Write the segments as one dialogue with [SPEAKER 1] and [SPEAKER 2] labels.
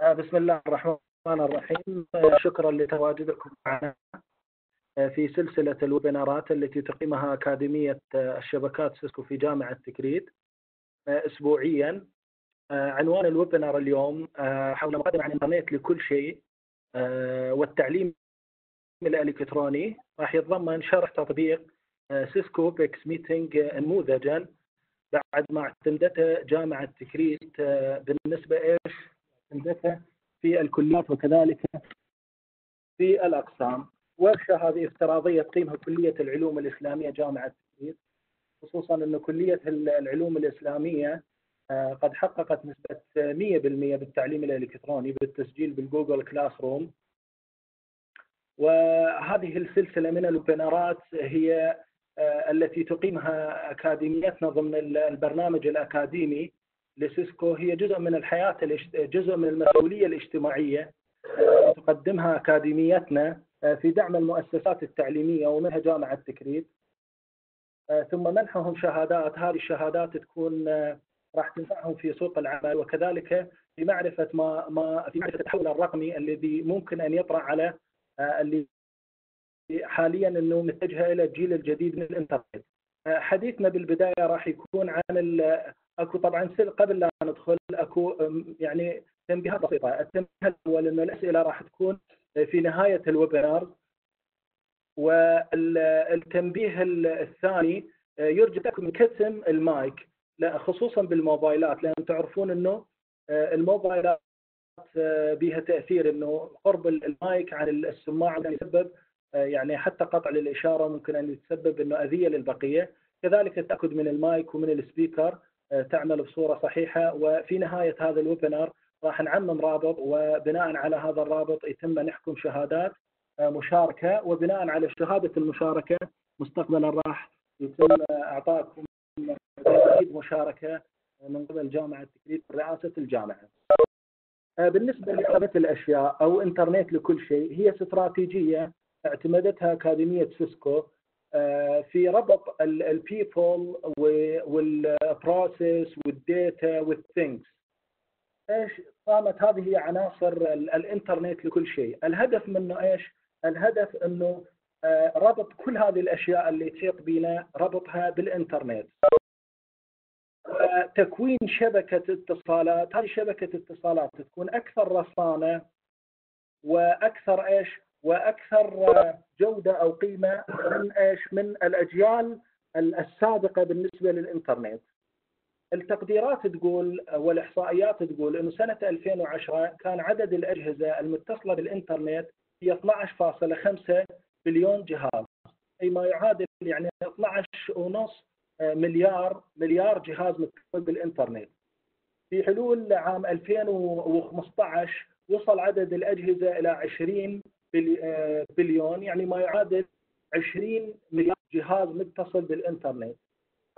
[SPEAKER 1] آه، بسم الله الرحمن الرحيم. آه، شكرا لتواجدكم معنا آه، في سلسلة ال webinarات التي تقيمها أكاديمية الشبكات سيسكو في جامعة تكريت أسبوعيا. عنوان ال webinar اليوم حول مقدمة عن الإنترنت لكل شيء والتعليم الإلكتروني. راح يتضمن شرح تطبيق سيسكو Webex Meeting نموذجا. بعد ما اعتمدته جامعة تكريت بالنسبة إيش؟ اعتمدته في الكليات وكذلك في الأقسام. ورشة هذه افتراضية تقيمها كلية العلوم الإسلامية جامعة تكريت خصوصا أن كلية العلوم الإسلامية آه، قد حققت نسبة 100% بالتعليم الإلكتروني بالتسجيل بال Google Classroom وهذه السلسلة من ال webinarات هي آه، التي تقيمها أكاديميتنا ضمن البرنامج الأكاديمي. لسيسكو هي جزء من الحياة جزء من المسؤولية الاجتماعية آه، تقدمها أكاديميتنا آه، في دعم المؤسسات التعليمية ومنها جامعة تكريت ثم منحهم شهادات هذه الشهادات تكون راح تنفعهم في سوق العمل وكذلك في معرفة ما ما في معرفة التحول الرقمي الذي ممكن أن يطرأ على اللي حاليا إنه متجهه إلى الجيل الجديد من الإنترنت. حديثنا بالبداية راح يكون عن أكو طبعا قبل لا ندخل أكو يعني تنبيهات بسيطة، التنبيه الأول إنه الأسئلة راح تكون في نهاية الويبينار والتنبيه الثاني يرجى من كتم المايك خصوصا بالموبايلات لأن تعرفون إنه الموبايلات بها تأثير إنه قرب المايك عن السماعة يسبب يعني حتى قطع للإشارة ممكن أن يتسبب أنه أذية للبقية. كذلك التأكد من المايك ومن ال speaker. آه، تعمل بصورة صحيحة وفي نهاية هذا ال webinar راح نعمم رابط وبناء على هذا الرابط يتم نحكم شهادات آه، مشاركة وبناء على شهادة المشاركة مستقبلا راح يتم إعطاكم مشاركة من قبل جامعة تكريت رئاسة الجامعة. آه، بالنسبة لثلاث الأشياء أو إنترنت لكل شيء هي استراتيجية اعتمدتها أكاديمية سيسكو آه، في ربط البيبل والبروسيس والديتا والثينكس إيش قامت هذه عناصر الإنترنت لكل شيء. الهدف منه إيش؟ الهدف إنه آه، ربط كل هذه الأشياء اللي تحيط بنا ربطها بالإنترنت. تكوين شبكة اتصالات هذه شبكة اتصالات تكون أكثر رصانة وأكثر إيش؟ وأكثر جودة أو قيمة من إيش؟ من الأجيال السابقة بالنسبة للإنترنت. التقديرات تقول والإحصائيات تقول إنه سنة 2010 كان عدد الأجهزة المتصلة بالإنترنت هي 12.5 بليون جهاز أي ما يعادل يعني 12 ونص مليار مليار جهاز متصل بالإنترنت. في حلول عام 2015 وصل عدد الأجهزة إلى 20 بليون يعني ما يعادل 20 مليار جهاز متصل بالإنترنت.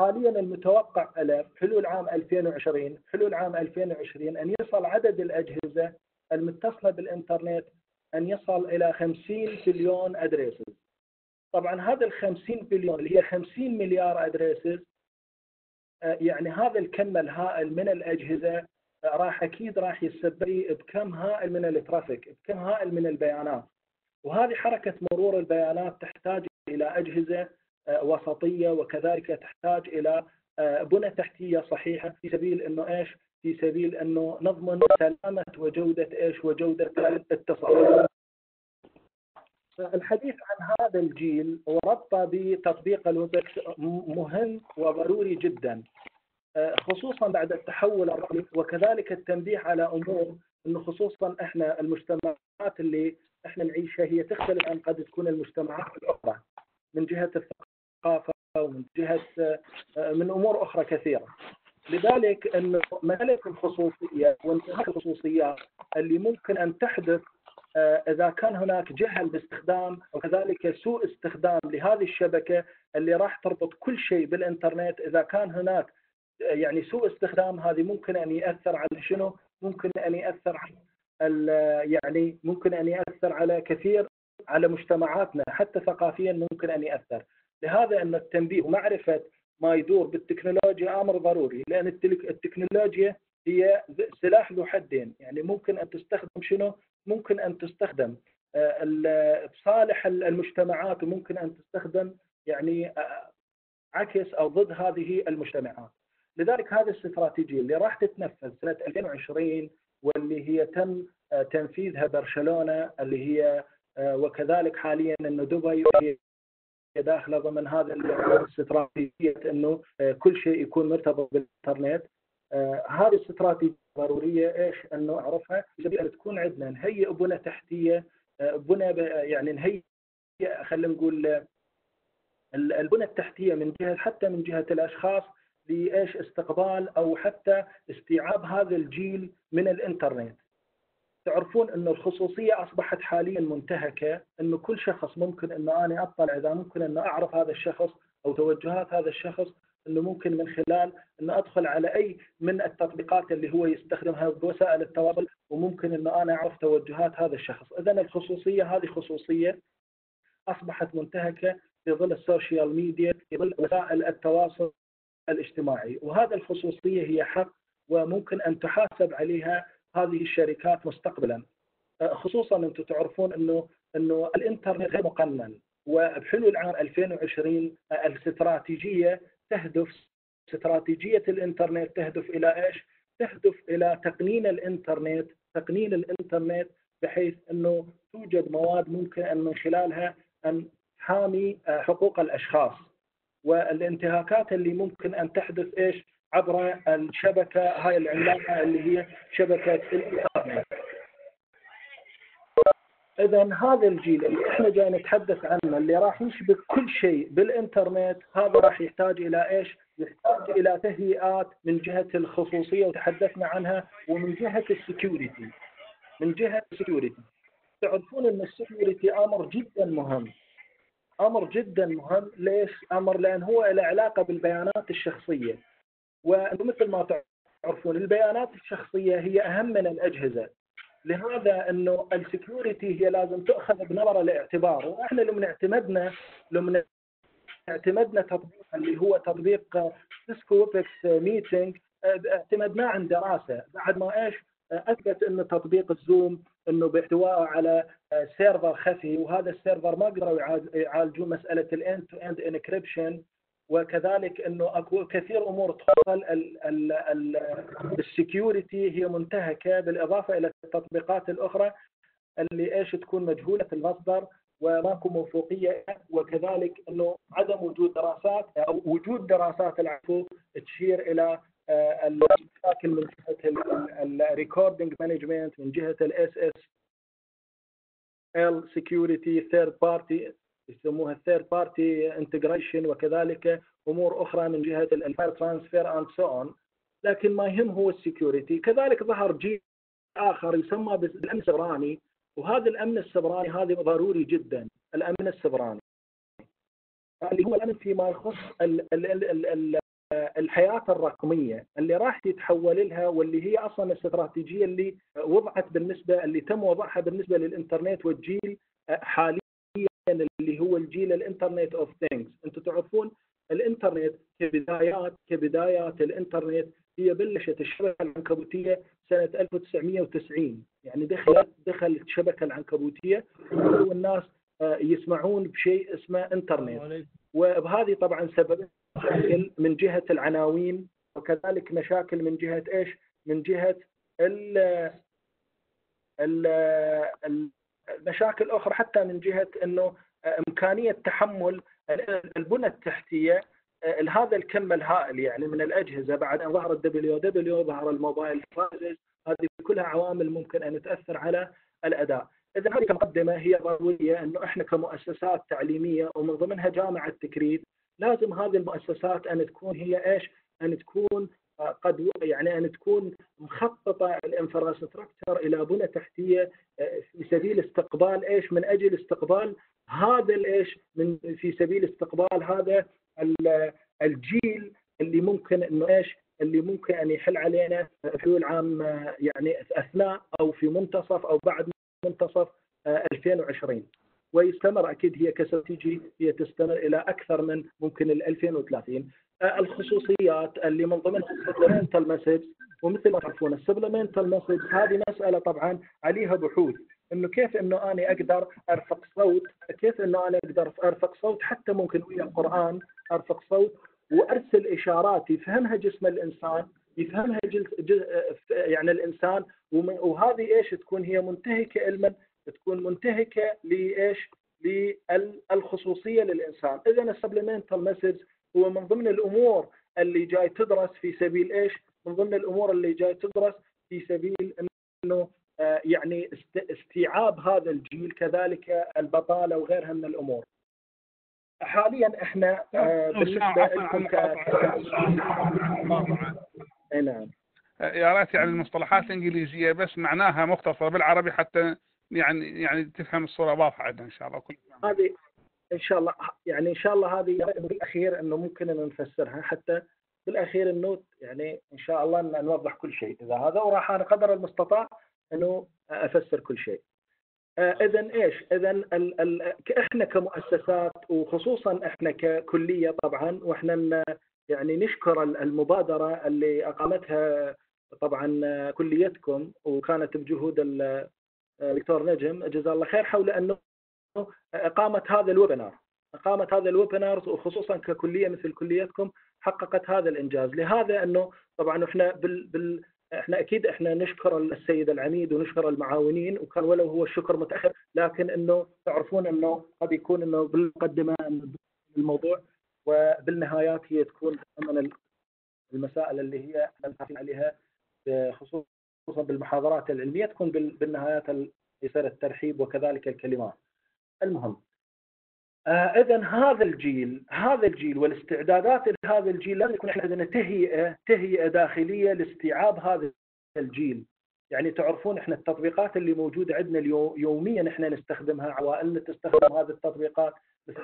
[SPEAKER 1] حاليا المتوقع له حلول عام 2020 حلول عام 2020 أن يصل عدد الأجهزة المتصلة بالإنترنت أن يصل إلى 50 بليون أدريسز. طبعا هذا ال 50 بليون اللي هي 50 مليار addresses آه، يعني هذا الكم الهائل من الأجهزة آه، راح أكيد راح يسبب بكم هائل من ال traffic بكم هائل من البيانات. وهذه حركة مرور البيانات تحتاج إلى أجهزة آه، وسطية وكذلك تحتاج إلى آه، بنى تحتية صحيحة في سبيل أنه إيش؟ في سبيل أنه نضمن سلامة وجودة إيش؟ وجودة الاتصال الحديث عن هذا الجيل وربطه بتطبيق الويبكس مهم وضروري جدا آه، خصوصا بعد التحول الرقمي وكذلك التنبيه على أمور إنه خصوصا إحنا المجتمعات اللي إحنا نعيشها هي تختلف عن قد تكون المجتمعات الأخرى من جهة الثقافة ومن جهة آه، من أمور أخرى كثيرة. لذلك انه مساله الخصوصية وانتهاك الخصوصيات اللي ممكن أن تحدث آه، إذا كان هناك جهل باستخدام وكذلك سوء استخدام لهذه الشبكة اللي راح تربط كل شيء بالإنترنت إذا كان هناك آه، يعني سوء استخدام هذه ممكن أن يأثر على شنو؟ ممكن أن يأثر على يعني ممكن أن يأثر على كثير على مجتمعاتنا حتى ثقافيا ممكن أن يأثر لهذا أن التنبيه ومعرفة ما يدور بالتكنولوجيا أمر ضروري لأن التكنولوجيا هي سلاح ذو حدين يعني ممكن أن تستخدم شنو؟ ممكن أن تستخدم بصالح المجتمعات وممكن أن تستخدم يعني عكس أو ضد هذه المجتمعات. لذلك هذه الاستراتيجيه اللي راح تتنفذ سنة 2020 واللي هي تم تنفيذها برشلونة اللي هي وكذلك حاليا إنه دبي هي داخلة ضمن هذا الاستراتيجية إنه كل شيء يكون مرتبط بالإنترنت هذه الاستراتيجيه ضرورية إيش؟ إنه أعرفها تكون عندنا نهيئ بنى تحتية بنى يعني نهيئ خلينا نقول البنى التحتية من جهة حتى من جهة الأشخاص لإيش استقبال أو حتى استيعاب هذا الجيل من الإنترنت. تعرفون إنه الخصوصية أصبحت حاليا منتهكة إنه كل شخص ممكن إنه أنا أطلع إذا ممكن إنه أعرف هذا الشخص أو توجهات هذا الشخص إنه ممكن من خلال إنه أدخل على أي من التطبيقات اللي هو يستخدمها بوسائل التواصل وممكن إنه أنا أعرف توجهات هذا الشخص، اذا الخصوصية هذه خصوصية أصبحت منتهكة في ظل السوشيال ميديا في ظل وسائل التواصل الاجتماعي. وهذا الخصوصية هي حق وممكن أن تحاسب عليها هذه الشركات مستقبلا. خصوصا أنتم تعرفون إنه إنه الإنترنت غير مقنن. وبحلول عام 2020 الاستراتيجية تهدف استراتيجية الإنترنت تهدف إلى إيش؟ تهدف إلى تقنين الإنترنت، تقنين الإنترنت بحيث إنه توجد مواد ممكن أن من خلالها أن تحامي حقوق الأشخاص. والانتهاكات اللي ممكن أن تحدث إيش؟ عبر الشبكة هاي العملاقه اللي هي شبكة الإنترنت. اذا هذا الجيل اللي إحنا جاي نتحدث عنه اللي راح يشبك كل شيء بالإنترنت هذا راح يحتاج إلى إيش؟ يحتاج إلى تهيئات من جهة الخصوصية وتحدثنا عنها ومن جهة ال security. من جهة ال security. تعرفون إن ال security أمر جدا مهم. أمر جدا مهم، ليش؟ أمر لأن هو له علاقة بالبيانات الشخصية. ومثل ما تعرفون البيانات الشخصية هي أهم من الأجهزة. لهذا إنه ال security هي لازم تؤخذ بنظر الاعتبار وإحنا لما اعتمدنا لما اعتمدنا تطبيق اللي هو تطبيق سيسكو ويبكس meeting اعتمدناه عن دراسة. بعد ما إيش؟ أثبت انه تطبيق الزوم إنه باحتوائه على server خفي وهذا ال server ما قدروا يعالجون مسألة ال end to end encryption وكذلك إنه اكو كثير أمور تخص ال security هي منتهكة بالإضافة إلى التطبيقات الأخرى اللي إيش تكون مجهولة المصدر وماكو موثوقية. وكذلك إنه عدم وجود دراسات أو وجود دراسات العفو تشير إلى المشاكل من جهة ال recording management من جهة ال SSL security third party يسموها ال third party integration وكذلك أمور أخرى من جهة ال file transfer and so on لكن ما يهم هو ال security كذلك ظهر جيل آخر يسمى بالأمن السبراني وهذا الأمن السبراني هذا ضروري جدا الأمن السبراني. اللي هو الأمن فيما يخص الحياة الرقمية اللي راح تتحول لها واللي هي أصلا الاستراتيجيه اللي وضعت بالنسبة اللي تم وضعها بالنسبة للإنترنت والجيل حاليا اللي هو الجيل ال Internet of Things أنتم تعرفون الإنترنت كبدايات كبدايات الإنترنت هي بلشت الشبكة العنكبوتية سنة 1990 يعني دخلت دخل الشبكة العنكبوتية والناس يسمعون بشيء اسمه إنترنت. وبهذه طبعا سببت مشاكل من جهة العناوين وكذلك مشاكل من جهة إيش؟ من جهة ال ال المشاكل أخرى حتى من جهة إنه إمكانية تحمل البنى التحتية هذا الكم الهائل يعني من الأجهزة بعد أن ظهر ال WW ظهر الموبايل هذه كلها عوامل ممكن أن تأثر على الأداء. اذا هذه كمقدمة هي ضرورية إنه إحنا كمؤسسات تعليمية ومن ضمنها جامعة تكريت لازم هذه المؤسسات أن تكون هي إيش؟ أن تكون قد يعني أن تكون مخططة الانفراستراكشر إلى بنى تحتية في سبيل استقبال إيش؟ من أجل استقبال هذا الإيش؟ من في سبيل استقبال هذا الجيل اللي ممكن إنه إيش؟ اللي ممكن أن يحل علينا حلول عام يعني أثناء أو في منتصف أو بعد منتصف 2020 ويستمر أكيد هي كاستراتيجي هي تستمر إلى أكثر من ممكن ال 2030 الخصوصيات اللي من ضمنها ال parental message ومثل ما تعرفون ال subliminal message هذه مسألة طبعا عليها بحوث إنه كيف إنه أنا أقدر أرفق صوت كيف إنه أنا أقدر أرفق صوت حتى ممكن ويا القرآن أرفق صوت وأرسل اشارات يفهمها جسم الإنسان يفهمها جسد يعني الإنسان وهذه إيش تكون هي منتهكة علما تكون منتهكة لإيش؟ للخصوصيه للإنسان، إذا ال subliminal message هو من ضمن الأمور اللي جاي تدرس في سبيل إيش؟ من ضمن الأمور اللي جاي تدرس في سبيل إنه آه، يعني استيعاب هذا الجيل كذلك البطالة وغيرها من الأمور. حاليا إحنا آه، بالنسبة لكم
[SPEAKER 2] نعم يا ريت يعني المصطلحات الإنجليزية بس معناها مختصرة بالعربي حتى يعني يعني تفهم الصورة واضحة عندنا إن شاء الله كل
[SPEAKER 1] هذه إن شاء الله يعني إن شاء الله هذه بالأخير إنه ممكن ان نفسرها حتى بالأخير انه يعني إن شاء الله إن نوضح كل شيء إذا هذا وراح أنا قدر المستطاع إنه أفسر كل شيء. آه، اذا إيش؟ اذا إحنا كمؤسسات وخصوصا إحنا ككلية طبعا وإحنا يعني نشكر المبادرة اللي أقامتها طبعا كليتكم وكانت بجهود الدكتور نجم جزاه الله خير حول أنه إقامة هذا الويبنار إقامة هذا الويبنار وخصوصا ككلية مثل كليتكم حققت هذا الإنجاز. لهذا أنه طبعا إحنا بال, بال إحنا أكيد إحنا نشكر السيد العميد ونشكر المعاونين وكان ولو هو الشكر متأخر لكن إنه تعرفون إنه قد يكون إنه بالمقدمة الموضوع وبالنهايات هي تكون من المسائل اللي هي عليها خصوصا بالمحاضرات العلمية تكون بالنهايات يصير الترحيب وكذلك الكلمات. المهم آه اذا هذا الجيل هذا الجيل والاستعدادات لهذا الجيل لازم يكون إحنا عندنا تهيئة تهيئة داخلية لاستيعاب هذا الجيل يعني تعرفون إحنا التطبيقات اللي موجودة عندنا اليوم يوميا إحنا نستخدمها عوائلنا تستخدم هذه التطبيقات مثل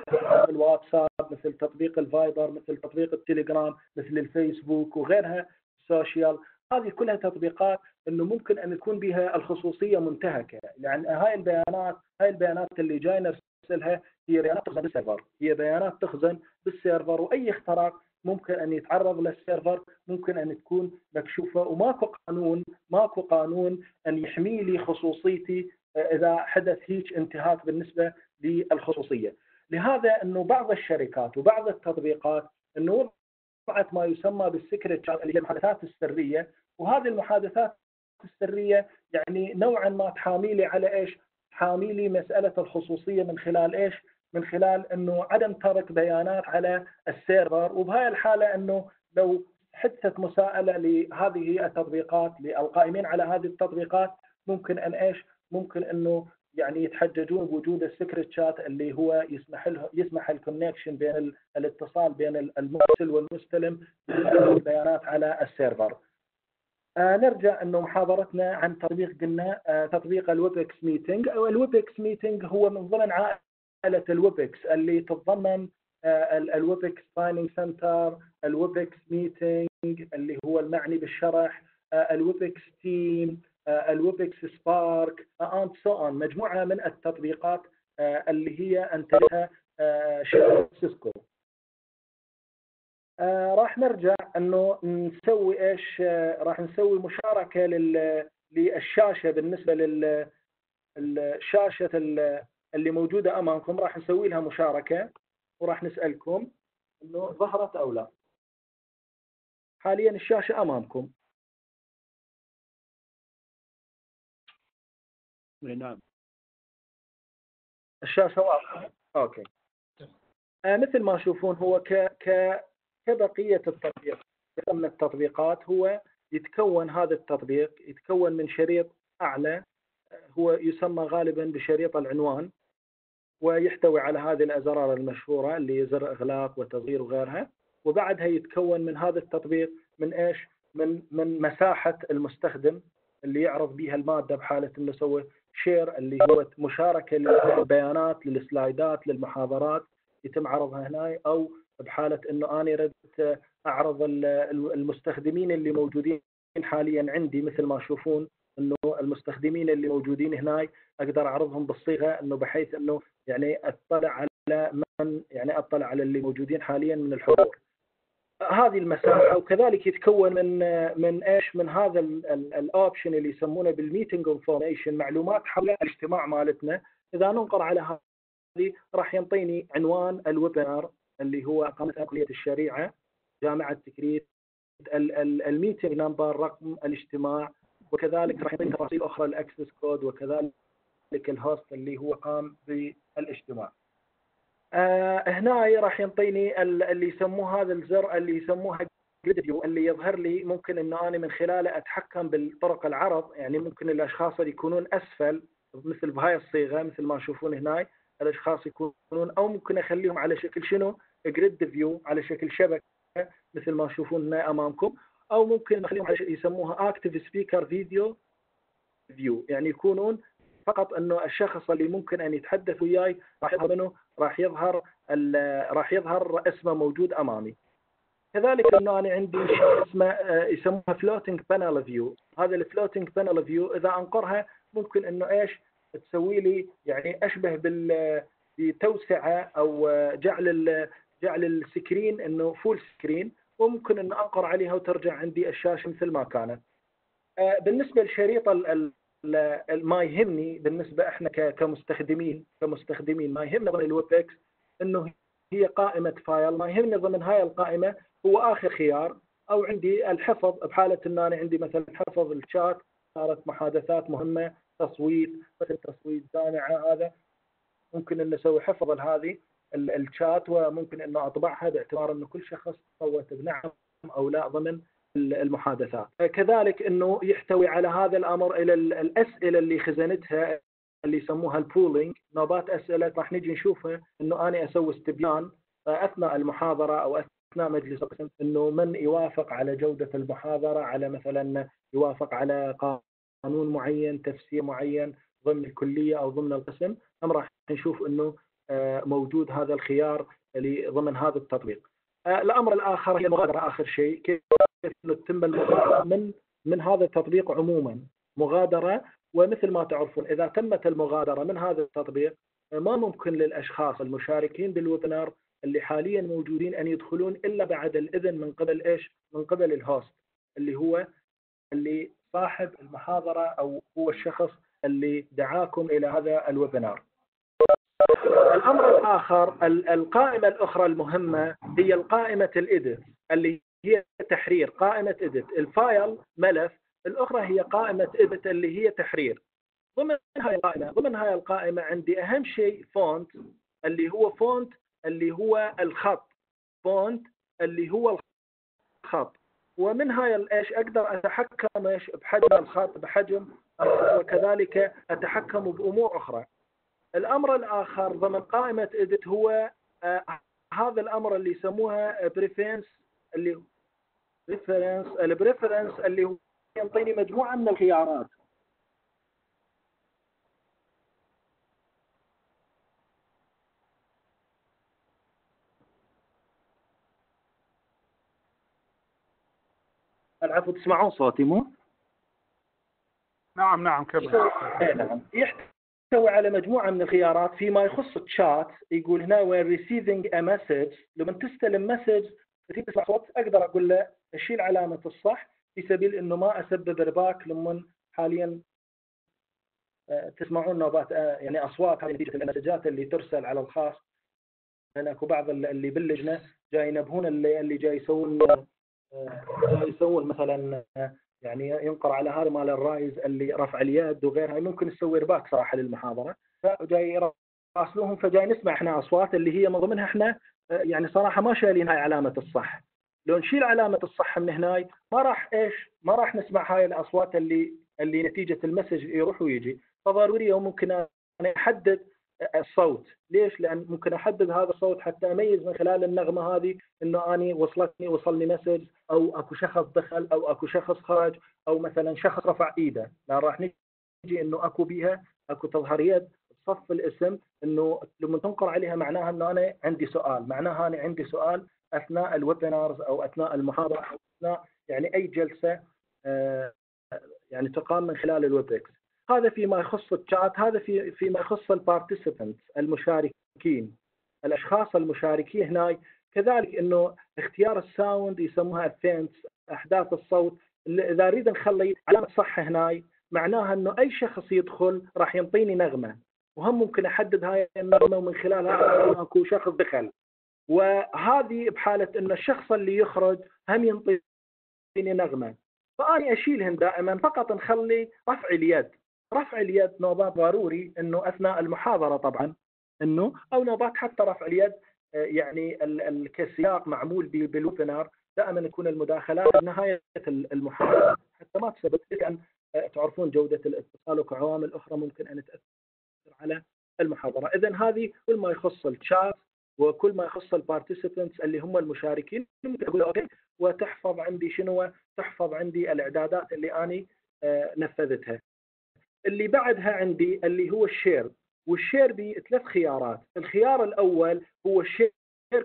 [SPEAKER 1] الواتساب مثل تطبيق الفايبر مثل تطبيق التليجرام مثل الفيسبوك وغيرها ال social هذه كلها تطبيقات إنه ممكن أن تكون بها الخصوصية منتهكة. يعني هاي البيانات هاي البيانات اللي جاي نرسلها هي بيانات تخزن بال server. هي بيانات تخزن بال server وأي اختراق ممكن أن يتعرض لل server ممكن أن تكون مكشوفة. وماكو قانون ماكو قانون أن يحمي لي خصوصيتي إذا حدث هيك انتهاك بالنسبة للخصوصية. لهذا إنه بعض الشركات وبعض التطبيقات إنه وضعت ما يسمى بالسكرت اللي هي المحادثات السرية. وهذه المحادثات السرية يعني نوعا ما تحاميلي على إيش؟ تحاميلي مسألة الخصوصية من خلال إيش؟ من خلال إنه عدم ترك بيانات على السيرفر وبهاي الحالة إنه لو حدثت مساءلة لهذه التطبيقات للقائمين على هذه التطبيقات ممكن أن إيش؟ ممكن إنه يعني يتحججون بوجود ال secret chat اللي هو يسمح له يسمح ال connection بين الاتصال بين المرسل والمستلم البيانات على ال server. آه نرجع إنه محاضرتنا عن تطبيق قلنا آه تطبيق الويبكس meeting. أو الويبكس meeting هو من ضمن عائلة الويبكس اللي تتضمن آه الويبكس training center، الويبكس meeting اللي هو المعني بالشرح، الويبكس team، الويبكس سبارك and so on مجموعة من التطبيقات اللي هي انتجها شركه سيسكو. آه، راح نرجع إنه نسوي إيش راح نسوي مشاركة لل للشاشة بالنسبة لل الشاشه اللي موجودة أمامكم. راح نسوي لها مشاركة وراح نسألكم إنه ظهرت أو لا. حاليا الشاشة أمامكم.
[SPEAKER 3] نعم.
[SPEAKER 1] الشاشة واضحة؟ أوكي. آه مثل ما تشوفون هو ك ك كبقية التطبيق من التطبيقات هو يتكون هذا التطبيق يتكون من شريط أعلى هو يسمى غالبا بشريط العنوان ويحتوي على هذه الأزرار المشهورة اللي زر إغلاق وتصغير وغيرها وبعدها يتكون من هذا التطبيق من إيش؟ من من مساحة المستخدم اللي يعرض بها المادة بحالة إنه سوى شير اللي هو مشاركة للبيانات للسلايدات للمحاضرات يتم عرضها هنا أو بحالة إنه أنا ردت أعرض المستخدمين اللي موجودين حاليا عندي مثل ما تشوفون إنه المستخدمين اللي موجودين هنا أقدر أعرضهم بالصيغة إنه بحيث إنه يعني أطلع على من يعني أطلع على اللي موجودين حاليا من الحضور. هذه المساحة وكذلك يتكون من من إيش؟ من هذا ال option اللي يسمونه بال meeting information معلومات حول الاجتماع مالتنا إذا ننقر على هذه راح ينطيني عنوان ال webinar اللي هو اقامه كلية الشريعة جامعة تكريت ال meeting number رقم الاجتماع وكذلك راح يعطيني تفاصيل أخرى ال access code وكذلك ال host اللي هو قام بالاجتماع. آه هنا راح ينطيني اللي يسموه هذا الزر اللي يسموها اللي يظهر لي ممكن انه أنا من خلاله أتحكم بالطرق العرض يعني ممكن الأشخاص اللي يكونون أسفل مثل بهاي الصيغة مثل ما تشوفون هنا الاشخاص يكونون أو ممكن أخليهم على شكل شنو؟ grid view على شكل شبكة مثل ما تشوفون هنا أمامكم. أو ممكن نخليهم على يسموها active speaker video view يعني يكونون فقط إنه الشخص اللي ممكن أن يتحدث وياي راح يظهر منه راح يظهر راح يظهر اسمه موجود أمامي. كذلك إنه أنا عندي شيء اسمه يسموها floating panel view هذا ال floating panel view إذا أنقرها ممكن إنه إيش؟ تسوي لي يعني أشبه بال بتوسعة أو جعل جعل ال screen إنه full screen وممكن إن أنقر عليها وترجع عندي الشاشة مثل ما كانت. بالنسبة لشريط ما يهمني بالنسبة إحنا كمستخدمين كمستخدمين ما يهمنا ضمن الويب إكس إنه هي قائمة file. ما يهمني ضمن هاي القائمة هو آخر خيار. أو عندي الحفظ بحالة إن أنا عندي مثلا حفظ الشات صارت محادثات مهمة. تصويت مثل تصويت جامعة هذا ممكن ان نسوي حفظ لهذه الشات وممكن إنه أطبعها باعتبار إنه كل شخص صوت بنعم أو لا ضمن المحادثات. كذلك إنه يحتوي على هذا الأمر إلى الأسئلة اللي خزنتها اللي يسموها البولينج نوبات أسئلة راح نجي نشوفها إنه أنا أسوي استبيان أثناء المحاضرة أو أثناء مجلس القسم إنه من يوافق على جودة المحاضرة على مثلا يوافق على قانون معين تفسير معين ضمن الكلية أو ضمن القسم أم راح نشوف إنه موجود هذا الخيار ضمن هذا التطبيق. الأمر الآخر هي المغادره آخر شيء كيف تتم المغادرة من من هذا التطبيق عموما مغادرة ومثل ما تعرفون إذا تمت المغادرة من هذا التطبيق ما ممكن للأشخاص المشاركين بالويبنار اللي حاليا موجودين أن يدخلون إلا بعد الإذن من قبل إيش؟ من قبل الهوست اللي هو اللي صاحب المحاضرة أو هو الشخص اللي دعاكم إلى هذا ال webinar. الأمر الآخر القائمة الأخرى المهمة هي القائمة ال edit اللي هي تحرير قائمة edit ال file ملف الأخرى هي قائمة edit اللي هي تحرير. ضمن هاي القائمة ضمن هاي القائمة عندي أهم شيء font اللي هو font اللي هو الخط. font اللي هو الخط. ومن هاي إيش أقدر أتحكم إيش بحجم الخط بحجم وكذلك أتحكم بأمور أخرى. الأمر الآخر ضمن قائمة edit هو آه هذا الأمر اللي يسموها preference اللي preference ال preference اللي هو يعطيني مجموعة من الخيارات. العفو تسمعون صوتي مو؟
[SPEAKER 2] نعم نعم كمل.
[SPEAKER 1] نعم يحتوي على مجموعة من الخيارات فيما يخص الشات يقول هنا وين receiving a message. لما تستلم message تسمع صوت أقدر أقول له أشيل علامة الصح في سبيل إنه ما أسبب ارباك لما حاليا تسمعون نوبات يعني أصوات هذه نتيجه ال message ات اللي ترسل على الخاص. لأن أكو بعض اللي باللجنه جاي ينبهون اللي اللي جاي يسوون يسوون مثلا يعني ينقر على هذا مال ال raise اللي رفع اليد وغيرها ممكن تسوي ارباك صراحة للمحاضرة. فجاي يراسلوهم فجاي نسمع إحنا أصوات اللي هي من ضمنها إحنا يعني صراحة ما شايلين هاي علامة الصح. لو نشيل علامة الصح من هنا ما راح إيش؟ ما راح نسمع هاي الأصوات اللي اللي نتيجة ال message يروح ويجي. فضروري ممكن أنا أحدد الصوت. ليش؟ لأن ممكن أحدد هذا الصوت حتى أميز من خلال النغمة هذه إنه أني وصلتني وصلني message أو أكو شخص دخل أو أكو شخص خرج أو مثلا شخص رفع إيده. لا راح نجي إنه أكو بيها أكو تظهر يد صف الاسم إنه لما تنقر عليها معناها إنه أنا عندي سؤال. معناها أنا عندي سؤال أثناء ال webinars أو أثناء المحاضرة أو أثناء يعني أي جلسة يعني تقام من خلال الويب هذا فيما يخص الشات هذا في فيما يخص ال participant المشاركين. الأشخاص المشاركين هنا كذلك إنه اختيار ال sound يسموها ال events أحداث الصوت إذا أريد نخلي علامة صح هنا معناها إنه أي شخص يدخل راح ينطيني نغمة. وهم ممكن أحدد هاي النغمة ومن خلالها أكو شخص دخل. وهذه بحالة إنه الشخص اللي يخرج هم ينطيني نغمة. فأني أشيلهن دائما فقط نخلي رفع اليد. رفع اليد نوبات ضروري إنه أثناء المحاضرة طبعا إنه أو نوبات حتى رفع اليد آه، يعني كسياق معمول بال webinar دائما تكون المداخلات نهاية المحاضرة حتى ما تسبب أن آه، تعرفون جودة الاتصال وكعوامل أخرى ممكن أن تأثر على المحاضرة، اذا هذه كل ما يخص الشات وكل ما يخص ال participants اللي هم المشاركين ممكن أقول okay وتحفظ عندي شنو تحفظ عندي الإعدادات اللي أني آه، نفذتها. اللي بعدها عندي اللي هو ال share وال share بثلاث خيارات، الخيار الأول هو ال share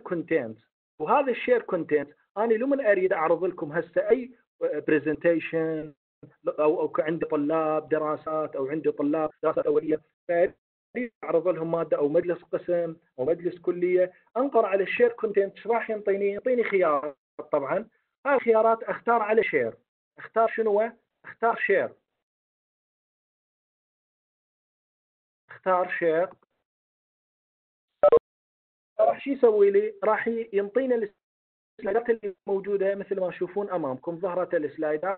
[SPEAKER 1] content وهذا ال share content أنا لمن أريد أعرض لكم هسه أي presentation أو أو عندي طلاب دراسات أو عندي طلاب دراسات اوليه أعرض لهم مادة أو مجلس قسم أو مجلس كلية أنقر على ال share content إيش راح ينطيني؟ يعطيني خيارات طبعا. هاي الخيارات أختار على share أختار شنو؟ أختار share اختار share راح شو يسوي لي؟ راح ينطينا ال slide ات اللي موجودة مثل ما تشوفون أمامكم ظهرت ال slide ات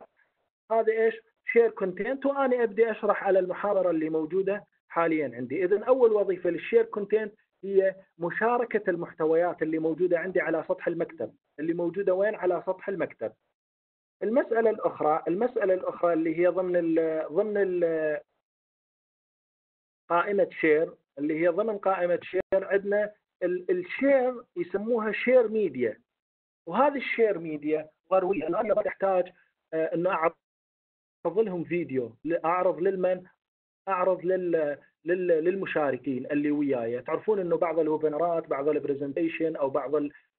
[SPEAKER 1] هذا إيش؟ share content وأنا أبدي أشرح على المحاضرة اللي موجودة حاليا عندي، اذا أول وظيفة لل share content هي مشاركة المحتويات اللي موجودة عندي على سطح المكتب، اللي موجودة وين؟ على سطح المكتب. المسألة الأخرى، المسألة الأخرى اللي هي ضمن ال ضمن ال قائمة share اللي هي ضمن قائمة share عندنا ال share يسموها share media وهذه ال share media ضرورية أنا تحتاج آه، إنه أعرض لهم فيديو أعرض للمن أعرض لل للمشاركين اللي وياي. تعرفون إنه بعض الويبنرات بعض ال presentation أو بعض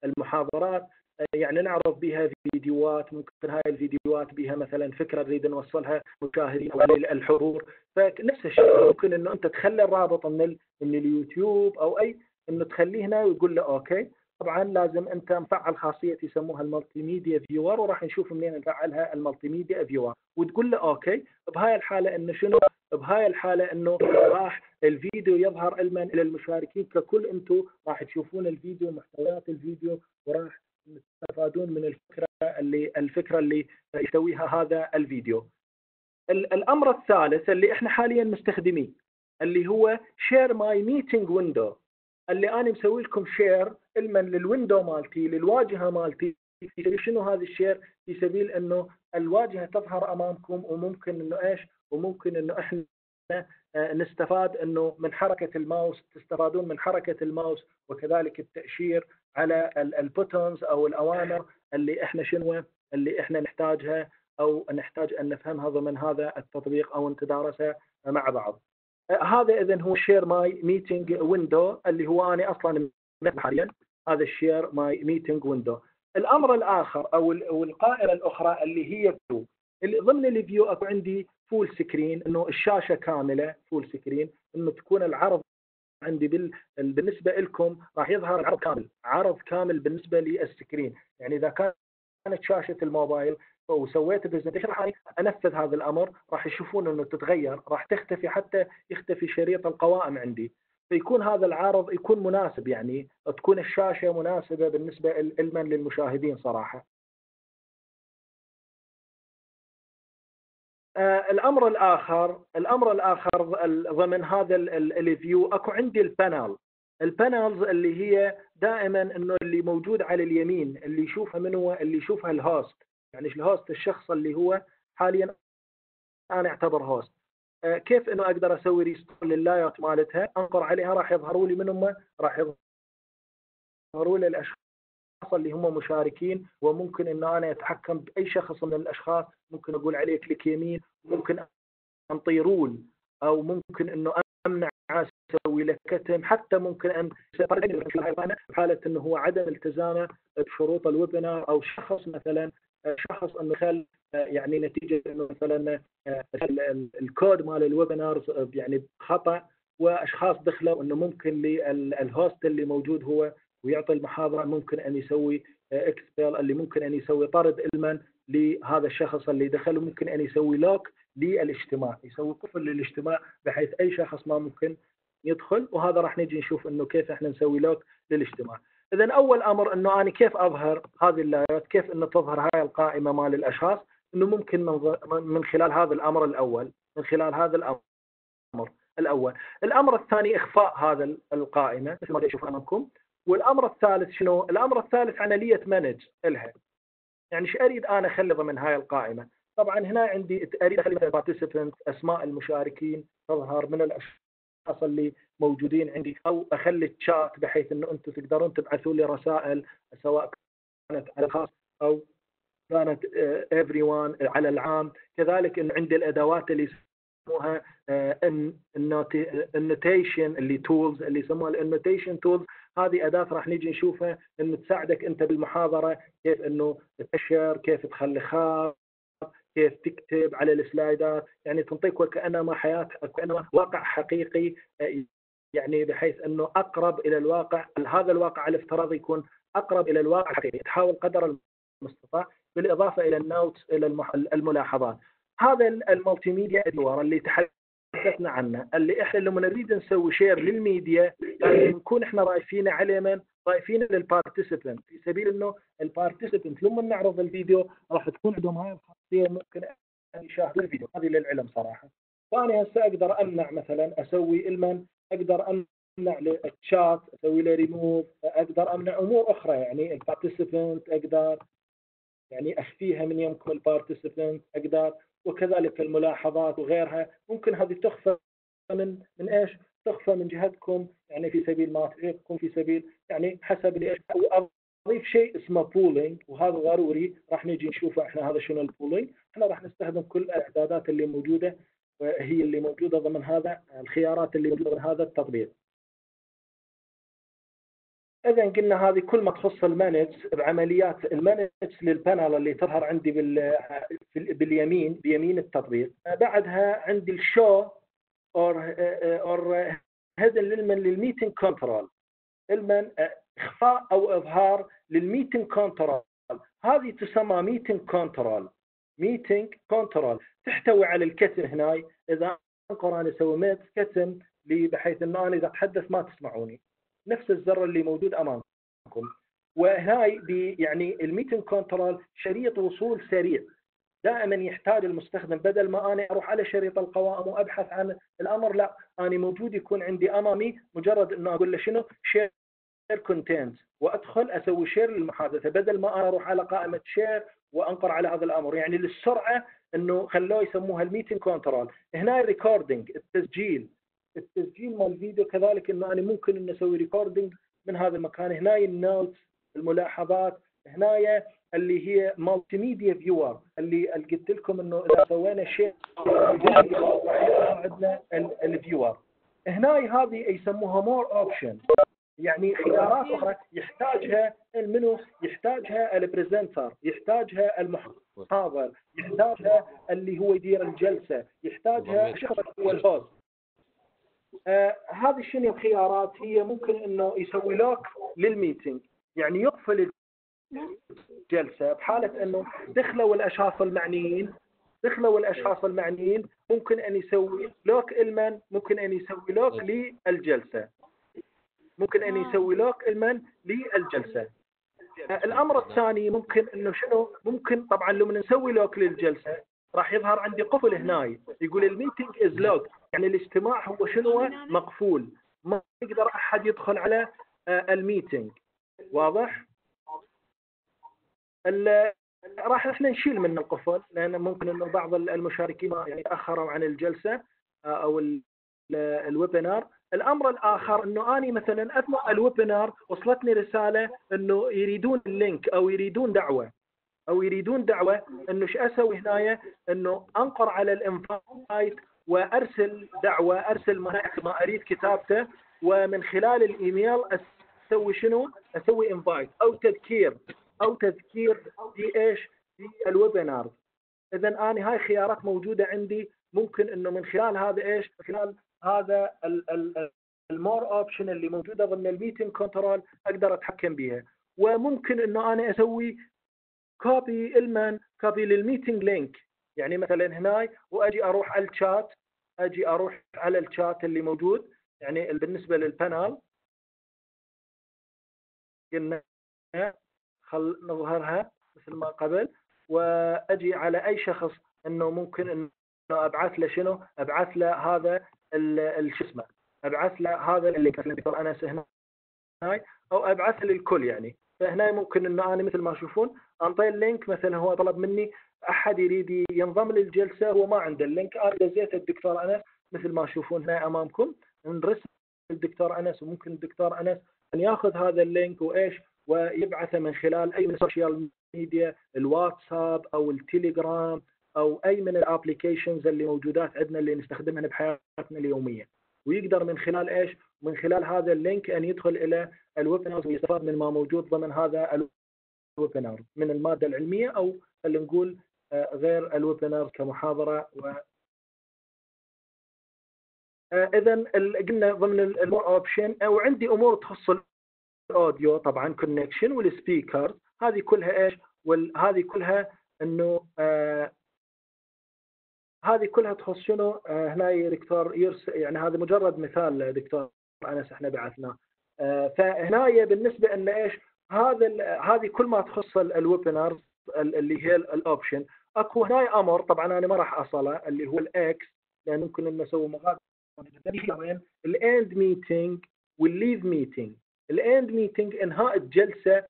[SPEAKER 1] المحاضرات آه، يعني نعرض بها فيديوهات ممكن هاي الفيديوهات بها مثلا فكرة نريد نوصلها مشاهدين أو الحضور. فنفس الشيء ممكن إنه أنت تخلي الرابط من من اليوتيوب أو أي إنه تخليه هنا ويقول له okay. طبعا لازم أنت مفعل خاصيه يسموها ال multimedia viewer وراح نشوف منين نفعلها ال multimedia viewer. وتقول له okay. بهاي الحالة إنه شنو؟ بهاي الحالة إنه راح الفيديو يظهر علما إلى المشاركين ككل أنتم راح تشوفون الفيديو محتويات الفيديو وراح تستفادون من الفكرة اللي الفكرة اللي يسويها هذا الفيديو. الأمر الثالث اللي إحنا حاليا مستخدميه اللي هو share my meeting window اللي أنا مسوي لكم share علما لل window مالتي للواجهة مالتي شنو هذا ال share في سبيل انه الواجهة تظهر أمامكم وممكن إنه إيش؟ وممكن إنه إحنا آه، نستفاد إنه من حركة الماوس تستفادون من حركة الماوس وكذلك التأشير. على ال buttons أو الأوامر اللي إحنا شنو اللي إحنا نحتاجها أو نحتاج أن نفهمها ضمن هذا التطبيق أو نتدارسها مع بعض. هذا اذا هو share my meeting window اللي هو أنا أصلا حاليا. هذا ال share my meeting window الأمر الآخر أو القائمه الأخرى اللي هي view ضمن ال view أكو عندي full screen إنه الشاشة كاملة full screen إنه تكون العرض عندي بال... بالنسبة لكم راح يظهر عرض كامل عرض كامل بالنسبة لل screen. يعني إذا كانت شاشة الموبايل وسويت presentation راح أنفذ هذا الأمر راح يشوفون إنه تتغير راح تختفي حتى يختفي شريط القوائم عندي. فيكون هذا العرض يكون مناسب يعني تكون الشاشة مناسبة بالنسبة علما للمشاهدين صراحة. الأمر الآخر الأمر الآخر ضمن هذا ال view أكو عندي ال panel ال panels اللي هي دائما إنه اللي موجود على اليمين اللي يشوفها من هو؟ اللي يشوفها ال host يعني ال host الشخص اللي هو حاليا أنا أعتبر host آه، كيف إنه أقدر أسوي restore لل layout مالتها؟ انقر عليها راح يظهروا لي من هم؟ راح يظهروا لي الأشخاص. اللي هم مشاركين وممكن انه أنا أتحكم بأي شخص من الأشخاص. ممكن أقول عليه click يمين ممكن انطي role أو ممكن إنه أمنع أسوي له كتم حتى ممكن أن حالة إنه هو عدم التزامه بشروط ال webinar أو شخص مثلا شخص إنه خل يعني نتيجة إنه مثلا الكود مال ال webinars يعني خطأ وأشخاص دخلوا إنه ممكن لل host اللي موجود هو ويعطي المحاضرة ممكن أن يسوي expel اللي ممكن أن يسوي طرد المن لهذا الشخص اللي دخل وممكن أن يسوي lock للاجتماع يسوي قفل للاجتماع بحيث أي شخص ما ممكن يدخل وهذا راح نجي نشوف إنه كيف إحنا نسوي lock للاجتماع. اذا أول أمر إنه أنا كيف أظهر هذه اللايات؟ كيف إنه تظهر هاي القائمة مال الأشخاص؟ إنه ممكن من خلال هذا الأمر الأول من خلال هذا الأمر الأول. الأمر الثاني إخفاء هذا القائمة مثل ما تشوفون أمامكم. والأمر الثالث شنو؟ الأمر الثالث عملية مانج لها يعني إيش أريد أنا أخلي ضمن هاي القائمة؟ طبعا هنا عندي أريد أخلي مثلا أسماء المشاركين تظهر من الأشخاص اللي موجودين عندي أو أخلي الشات بحيث إنه أنتم تقدرون تبعثوا لي رسائل سواء كانت على الخاص أو كانت every آه، على العام. كذلك انه عندي الأدوات اللي يسموها ال annotation اللي tools اللي يسموها ال annotation tools هذه أداة راح نيجي نشوفها انه تساعدك أنت بالمحاضرة كيف إنه تاشر كيف تخلي خط كيف تكتب على السلايدات. يعني تنطيك وكأنما حياة وكأنما واقع حقيقي يعني بحيث إنه أقرب إلى الواقع هذا الواقع الافتراضي يكون أقرب إلى الواقع الحقيقي تحاول قدر المستطاع بالإضافة إلى ال notes إلى الملاحظات. هذا ال multimedia اللي تحدثنا عنه اللي إحنا لما نريد نسوي share لل media لازم نكون إحنا رايفين عليه من ضايفين لل participant في سبيل إنه ال participant لما نعرض الفيديو راح تكون عندهم هاي الخاصية ممكن أن يشاهدوا الفيديو. هذه للعلم صراحة. فانا هسه أقدر أمنع مثلا أسوي إلمن أقدر أمنع الشات أسوي له ريموف أقدر أمنع أمور أخرى يعني ال participant أقدر يعني أخفيها من يمكن ال participant أقدر. وكذلك الملاحظات وغيرها. ممكن هذه تخفى من من إيش؟ تخفى من جهتكم يعني في سبيل ما تعيقكم في سبيل يعني حسب إيش اضيف شيء اسمه polling وهذا ضروري. راح نجي نشوفه إحنا هذا شنو ال polling إحنا راح نستخدم كل الإعدادات اللي موجودة هي اللي موجودة ضمن هذا الخيارات اللي موجودة ضمن هذا التطبيق. اذا قلنا هذه كل ما تخص ال manage بعمليات ال manage لل panel اللي تظهر عندي بال باليمين بيمين التطبيق. بعدها عندي ال show or or هذا للمن لل meeting control المن إخفاء أو إظهار لل meeting control هذه تسمى meeting control meeting control تحتوي على الكتم هنا إذا انقر أنا أسوي mute كتم بحيث إنه أنا إذا أتحدث ما تسمعوني. نفس الزر اللي موجود أمامكم. وهاي يعني ال meeting control شريط وصول سريع. دائما يحتاج المستخدم بدل ما أنا أروح على شريط القوائم وأبحث عن الأمر لا أنا موجود يكون عندي أمامي مجرد إنه أقول له شنو؟ share content وأدخل أسوي share للمحادثة بدل ما أنا أروح على قائمة share وأنقر على هذا الأمر. يعني للسرعة إنه خلوه يسموها ال meeting control. هنا ال recording التسجيل. التسجيل مال الفيديو كذلك إنه أنا ممكن انه أسوي recording من هذا المكان. هنا ال notes الملاحظات هنا اللي هي multimedia viewer اللي قلت لكم إنه إذا سوينا شيء عندنا ال viewer هنا هذه يسموها more option يعني خيارات أخرى يحتاجها المنو؟ يحتاجها ال presenter يحتاجها المحاضر يحتاجها اللي هو يدير الجلسة يحتاجها الشخص هو ال host آه هذه شنو الخيارات؟ هي ممكن إنه يسوي lock لل meeting يعني يقفل الجلسة بحالة إنه دخلوا الأشخاص المعنيين دخلوا الأشخاص المعنيين ممكن أن يسوي lock إلمن ممكن أن يسوي lock للجلسة. ممكن أن يسوي lock إلمن للجلسة. الأمر الثاني ممكن إنه شنو؟ ممكن طبعا لما نسوي lock للجلسة راح يظهر عندي قفل هنا يقول ال meeting is locked يعني الاجتماع هو شنو؟ مقفول. ما يقدر أحد يدخل على آه، ال meeting. واضح؟ راح إحنا نشيل من القفل لأن ممكن إنه بعض المشاركين يعني تأخروا عن الجلسة آه، أو ال webinar الأمر الآخر إنه أني مثلا أثناء ال webinar وصلتني رسالة إنه يريدون ال link أو يريدون دعوة. أو يريدون دعوة إنه إيش أسوي هنا إنه أنقر على ال invite وأرسل دعوة أرسل ما اريد كتابته ومن خلال الإيميل أسوي شنو؟ أسوي invite أو تذكير أو تذكير في إيش؟ في ال webinar اذا أنا هاي خيارات موجودة عندي ممكن إنه من خلال هذا إيش؟ من خلال هذا ال more option اللي موجودة ضمن ال meeting control أقدر أتحكم بها وممكن إنه أنا أسوي copy المن copy لل meeting link يعني مثلا هنا وأجي أروح على الشات أجي أروح على الشات اللي موجود يعني بالنسبة لل panel قلنا خل نظهرها مثل ما قبل وأجي على أي شخص إنه ممكن إنه أبعث له شنو؟ أبعث له هذا شو اسمه؟ أبعث له هذا اللي كان الدكتور أنس هنا أو أبعث للكل يعني. فهنا ممكن إنه أنا مثل ما تشوفون أنطي ال link مثلا هو طلب مني أحد يريد ينضم للجلسة هو ما عنده ال link أنا دزيت الدكتور أنس مثل ما تشوفون هنا أمامكم نرسل الدكتور أنس وممكن الدكتور أنس أن يأخذ هذا ال link وإيش ويبعثه من خلال أي من ال social media الواتساب أو التليجرام أو أي من ال applications اللي موجودات عندنا اللي نستخدمها بحياتنا اليومية ويقدر من خلال إيش؟ من خلال هذا ال link أن يدخل إلى ال webinar ويستفاد من ما موجود ضمن هذا ال webinar من المادة العلمية أو خلينا نقول آه، غير ال webinar كمحاضرة و آه، اذا قلنا ضمن ال more option أو عندي أمور تخص ال audio طبعا connection وال speaker هذه كلها إيش؟ وهذه كلها إنه آه هذه كلها تخص شنو؟ آه هنا دكتور أنس يعني هذا مجرد مثال دكتور أنس إحنا بعثناه آه فهنا بالنسبة ان إيش؟ هذا هذه كل ما تخص ال webinars اللي هي ال option أكو هنا أمر طبعا أنا ما راح أصله اللي هو ال X لأن ممكن ان نسوي مقابله ال end meeting وال leave meeting ال end meeting إنهاء الجلسة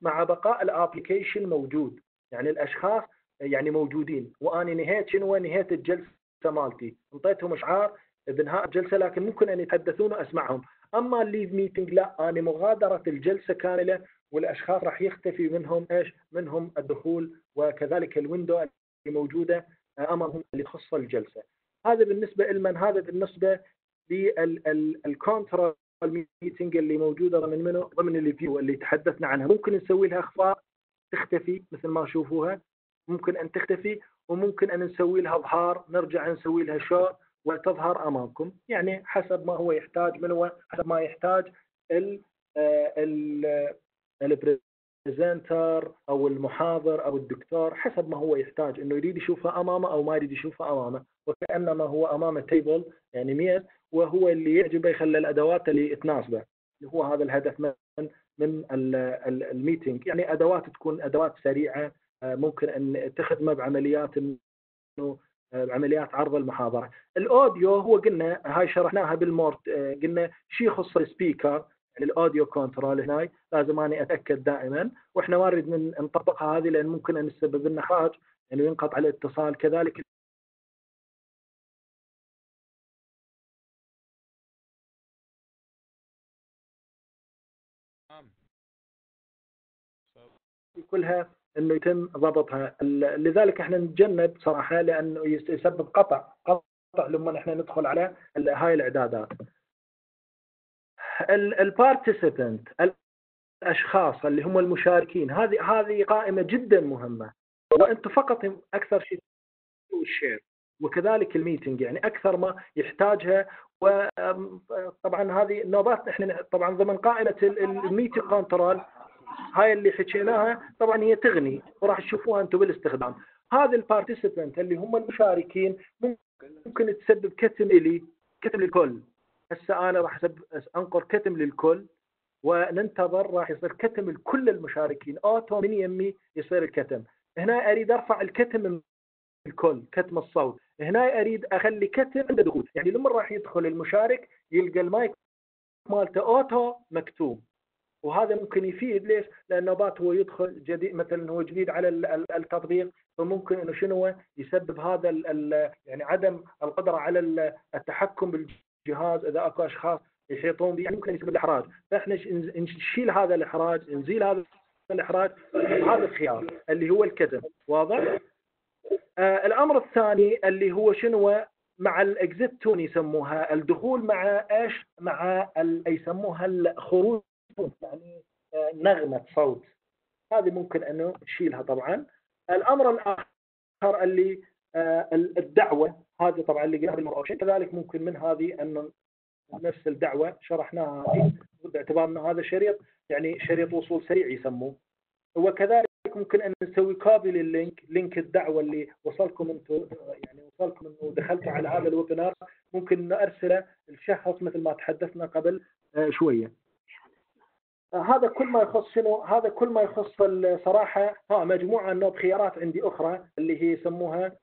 [SPEAKER 1] مع بقاء ال application موجود. يعني الأشخاص يعني موجودين. وأنا نهيت شنو؟ نهيت الجلسة مالتي. انطيتهم إشعار بإنهاء الجلسة لكن ممكن أن يتحدثون وأسمعهم. أما ال leave meeting لا أنا مغادرة الجلسة كاملة والأشخاص راح يختفي منهم إيش؟ منهم الدخول وكذلك ال window اللي موجودة أمامهم اللي تخص الجلسة. هذا بالنسبة لمن هذا بالنسبة لل control ال meeting اللي موجودة ضمن منه ضمن ال view اللي تحدثنا عنها. ممكن نسوي لها اخفاء تختفي مثل ما تشوفوها ممكن أن تختفي وممكن أن نسوي لها اظهار نرجع نسوي لها show وتظهر أمامكم. يعني حسب ما هو يحتاج من هو حسب ما يحتاج ال ال ال presenter أو المحاضر أو الدكتور حسب ما هو يحتاج. إنه يريد يشوفها أمامه أو ما يريد يشوفها أمامه. وكأنما هو امامه table يعني ميز وهو اللي يعجبه يخلي الأدوات اللي تناسبه. اللي هو هذا الهدف من من ال meeting يعني أدوات تكون أدوات سريعة آه، ممكن أن تخدمه بعمليات إنه بعمليات عرض المحاضرة. ال audio هو قلنا هاي شرحناها بالمورت آه، قلنا شيء يخص ال speaker يعني ال audio control هنا لازم اني أتأكد دائما وإحنا ما نريد نطبقها هذه لأن ممكن أن تسبب لنا حرج يعني ينقطع الاتصال كذلك كلها إنه يتم ضبطها. لذلك إحنا نتجنب صراحة لأنه يسبب قطع قطع لما إحنا ندخل على هاي الإعدادات. ال participant الأشخاص اللي هم المشاركين هذه هذه قائمة جدا مهمة. وأنتم فقط أكثر شيء ال share وكذلك ال meeting يعني أكثر ما يحتاجها. وطبعا هذه النوبات إحنا طبعا ضمن قائمة ال meeting control هاي اللي حكيناها طبعا هي تغني وراح تشوفوها أنتم بالاستخدام. هذا ال participant اللي هم المشاركين ممكن تسبب كتم لي كتم للكل. هسه أنا راح أنقر كتم للكل وننتظر راح يصير كتم لكل المشاركين. auto من يمي يصير الكتم. هنا أريد أرفع الكتم الكل كتم الصوت. هنا أريد أخلي كتم عند دخول يعني لما راح يدخل المشارك يلقى المايك مالته اوتو مكتوب وهذا ممكن يفيد ليش؟ لأن نوبات هو يدخل جديد مثلا هو جديد على التطبيق فممكن إنه شنو يسبب هذا يعني عدم القدرة على التحكم بالجهاز إذا أكو أشخاص يحيطون به يعني ممكن يسبب الإحراج فإحنا نشيل هذا الإحراج نزيل هذا الإحراج هذا الخيار اللي هو الكتم واضح؟ آه الأمر الثاني اللي هو شنو مع ال exit tone يسموها الدخول مع إيش؟ مع يسموها الخروج يعني آه، نغمة صوت. هذه ممكن أنه نشيلها طبعا. الأمر الآخر اللي آه، الدعوة هذه طبعا اللي قلنا بالمروشن كذلك ممكن من هذه أن نفس الدعوة شرحناها هذه باعتبار انه هذا شريط يعني شريط وصول سريع يسموه. وكذلك ممكن أن نسوي copy لل link link الدعوة اللي وصلكم أنتم يعني وصلكم أنه دخلتوا على هذا ال webinar ممكن نرسله الشخص مثل ما تحدثنا قبل آه، شوية. هذا كل ما يخص شنو؟ هذا كل ما يخص الصراحة ها مجموعة من بخيارات عندي أخرى اللي هي يسموها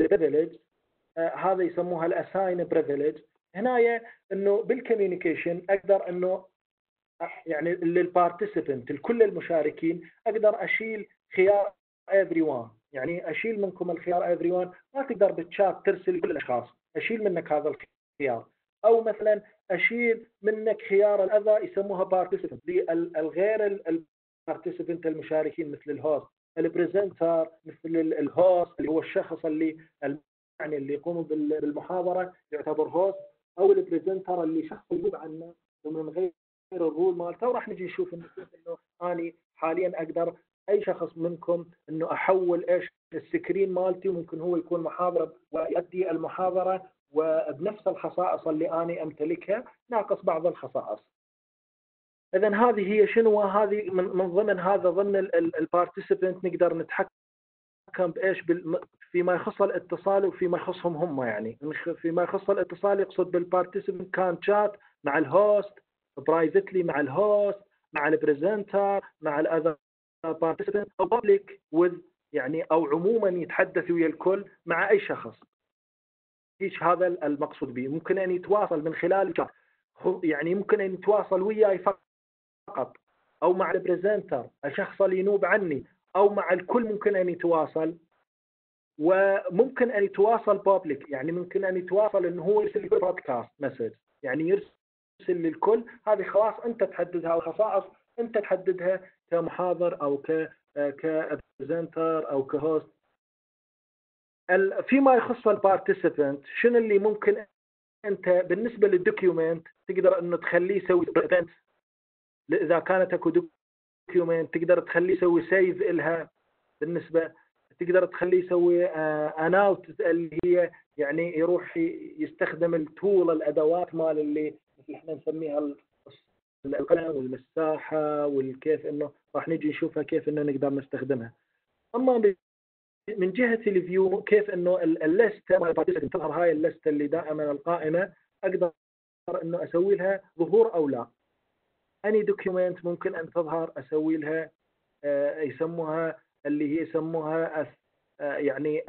[SPEAKER 1] ال privilege آه، هذا يسموها ال assign privilege هنا إنه بال communication أقدر إنه يعني لل participant لكل المشاركين أقدر أشيل خيار everyone يعني أشيل منكم الخيار everyone ما تقدر بالشات ترسل لكل الأشخاص أشيل منك هذا الخيار. أو مثلا اشيل منك خيار ال other يسموها participant للغير ال participant المشاركين مثل ال host ال presenter مثل ال host اللي هو الشخص اللي يعني اللي يقوم بالمحاضرة يعتبر host أو ال presenter اللي شخص يجيب عنه من غير ال role مالته. وراح نجي نشوف إنه اني حاليا أقدر أي شخص منكم إنه أحول إيش ال screen مالتي وممكن هو يكون محاضر ويؤدي المحاضرة وبنفس الخصائص اللي أني أمتلكها ناقص بعض الخصائص. اذا هذه هي شنو؟ هذه من ضمن هذا ضمن ال participant نقدر نتحكم بإيش؟ فيما يخص الاتصال وفيما يخصهم هم يعني. فيما يخص الاتصال يقصد بال participant can chat مع ال host privately مع ال host مع ال presenter مع ال other participant أو public يعني أو عموما يتحدث ويا الكل مع أي شخص. إيش هذا المقصود به ممكن أن يتواصل من خلال يعني ممكن أن يتواصل وياي فقط أو مع ال presenter الشخص اللي ينوب عني أو مع الكل ممكن أن يتواصل. وممكن أن يتواصل public يعني ممكن أن يتواصل إنه هو يرسل broadcast message يعني يرسل للكل. هذه خواص أنت تحددها وخصائص أنت تحددها كمحاضر أو ك ك presenter أو ك host فيما يخص ال participant شنو اللي ممكن أنت بالنسبة لل document تقدر إنه تخليه يسوي إذا كانت أكو document تقدر تخليه يسوي save إلها بالنسبة تقدر تخليه يسوي annotate آه، اللي هي يعني يروح يستخدم ال tool الأدوات مال اللي إحنا نسميها القلم والمساحة والكيف إنه راح نجي نشوفها كيف إنه نقدر نستخدمها. أما من جهة ال view كيف إنه الليسته تظهر هاي الليسته اللي دائما القائمة أقدر إنه أسوي لها ظهور أو لا. any document ممكن أن تظهر أسوي لها آه، يسموها اللي هي يسموها آه، يعني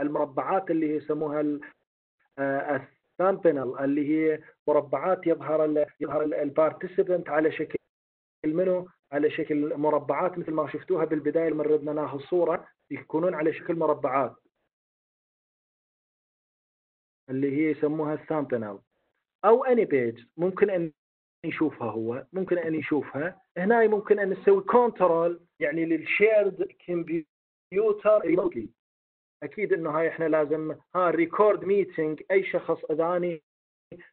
[SPEAKER 1] المربعات اللي هي يسموها ال thumbnail اللي هي مربعات يظهر يظهر ال participant على شكل منه على شكل مربعات مثل ما شفتوها بالبداية لما ردنا ناخذ صوره يكونون على شكل مربعات. اللي هي يسموها ال thumbnail أو any page ممكن أن يشوفها هو. ممكن أن يشوفها. هنا ممكن أن نسوي control يعني لل shared computer remotely أكيد إنه هاي إحنا لازم ها record meeting أي شخص إذا اني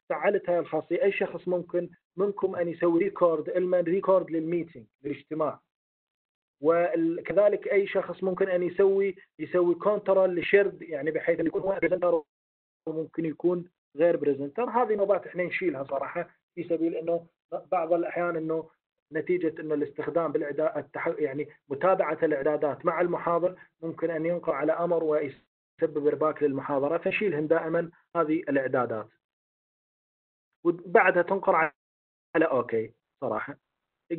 [SPEAKER 1] فعلت هاي الخاصية. أي شخص ممكن منكم أن يسوي record إلمن record لل meeting للاجتماع. وكذلك أي شخص ممكن أن يسوي يسوي control ل shared يعني بحيث يكون هو presenter وممكن يكون غير presenter هذه نوبات إحنا نشيلها صراحة في سبيل إنه بعض الأحيان إنه نتيجة إنه الاستخدام بالاعداد التح... يعني متابعة الإعدادات مع المحاضر ممكن أن ينقر على أمر ويسبب إرباك للمحاضرة فنشيلهم دائما هذه الإعدادات. وبعدها تنقر على okay صراحة.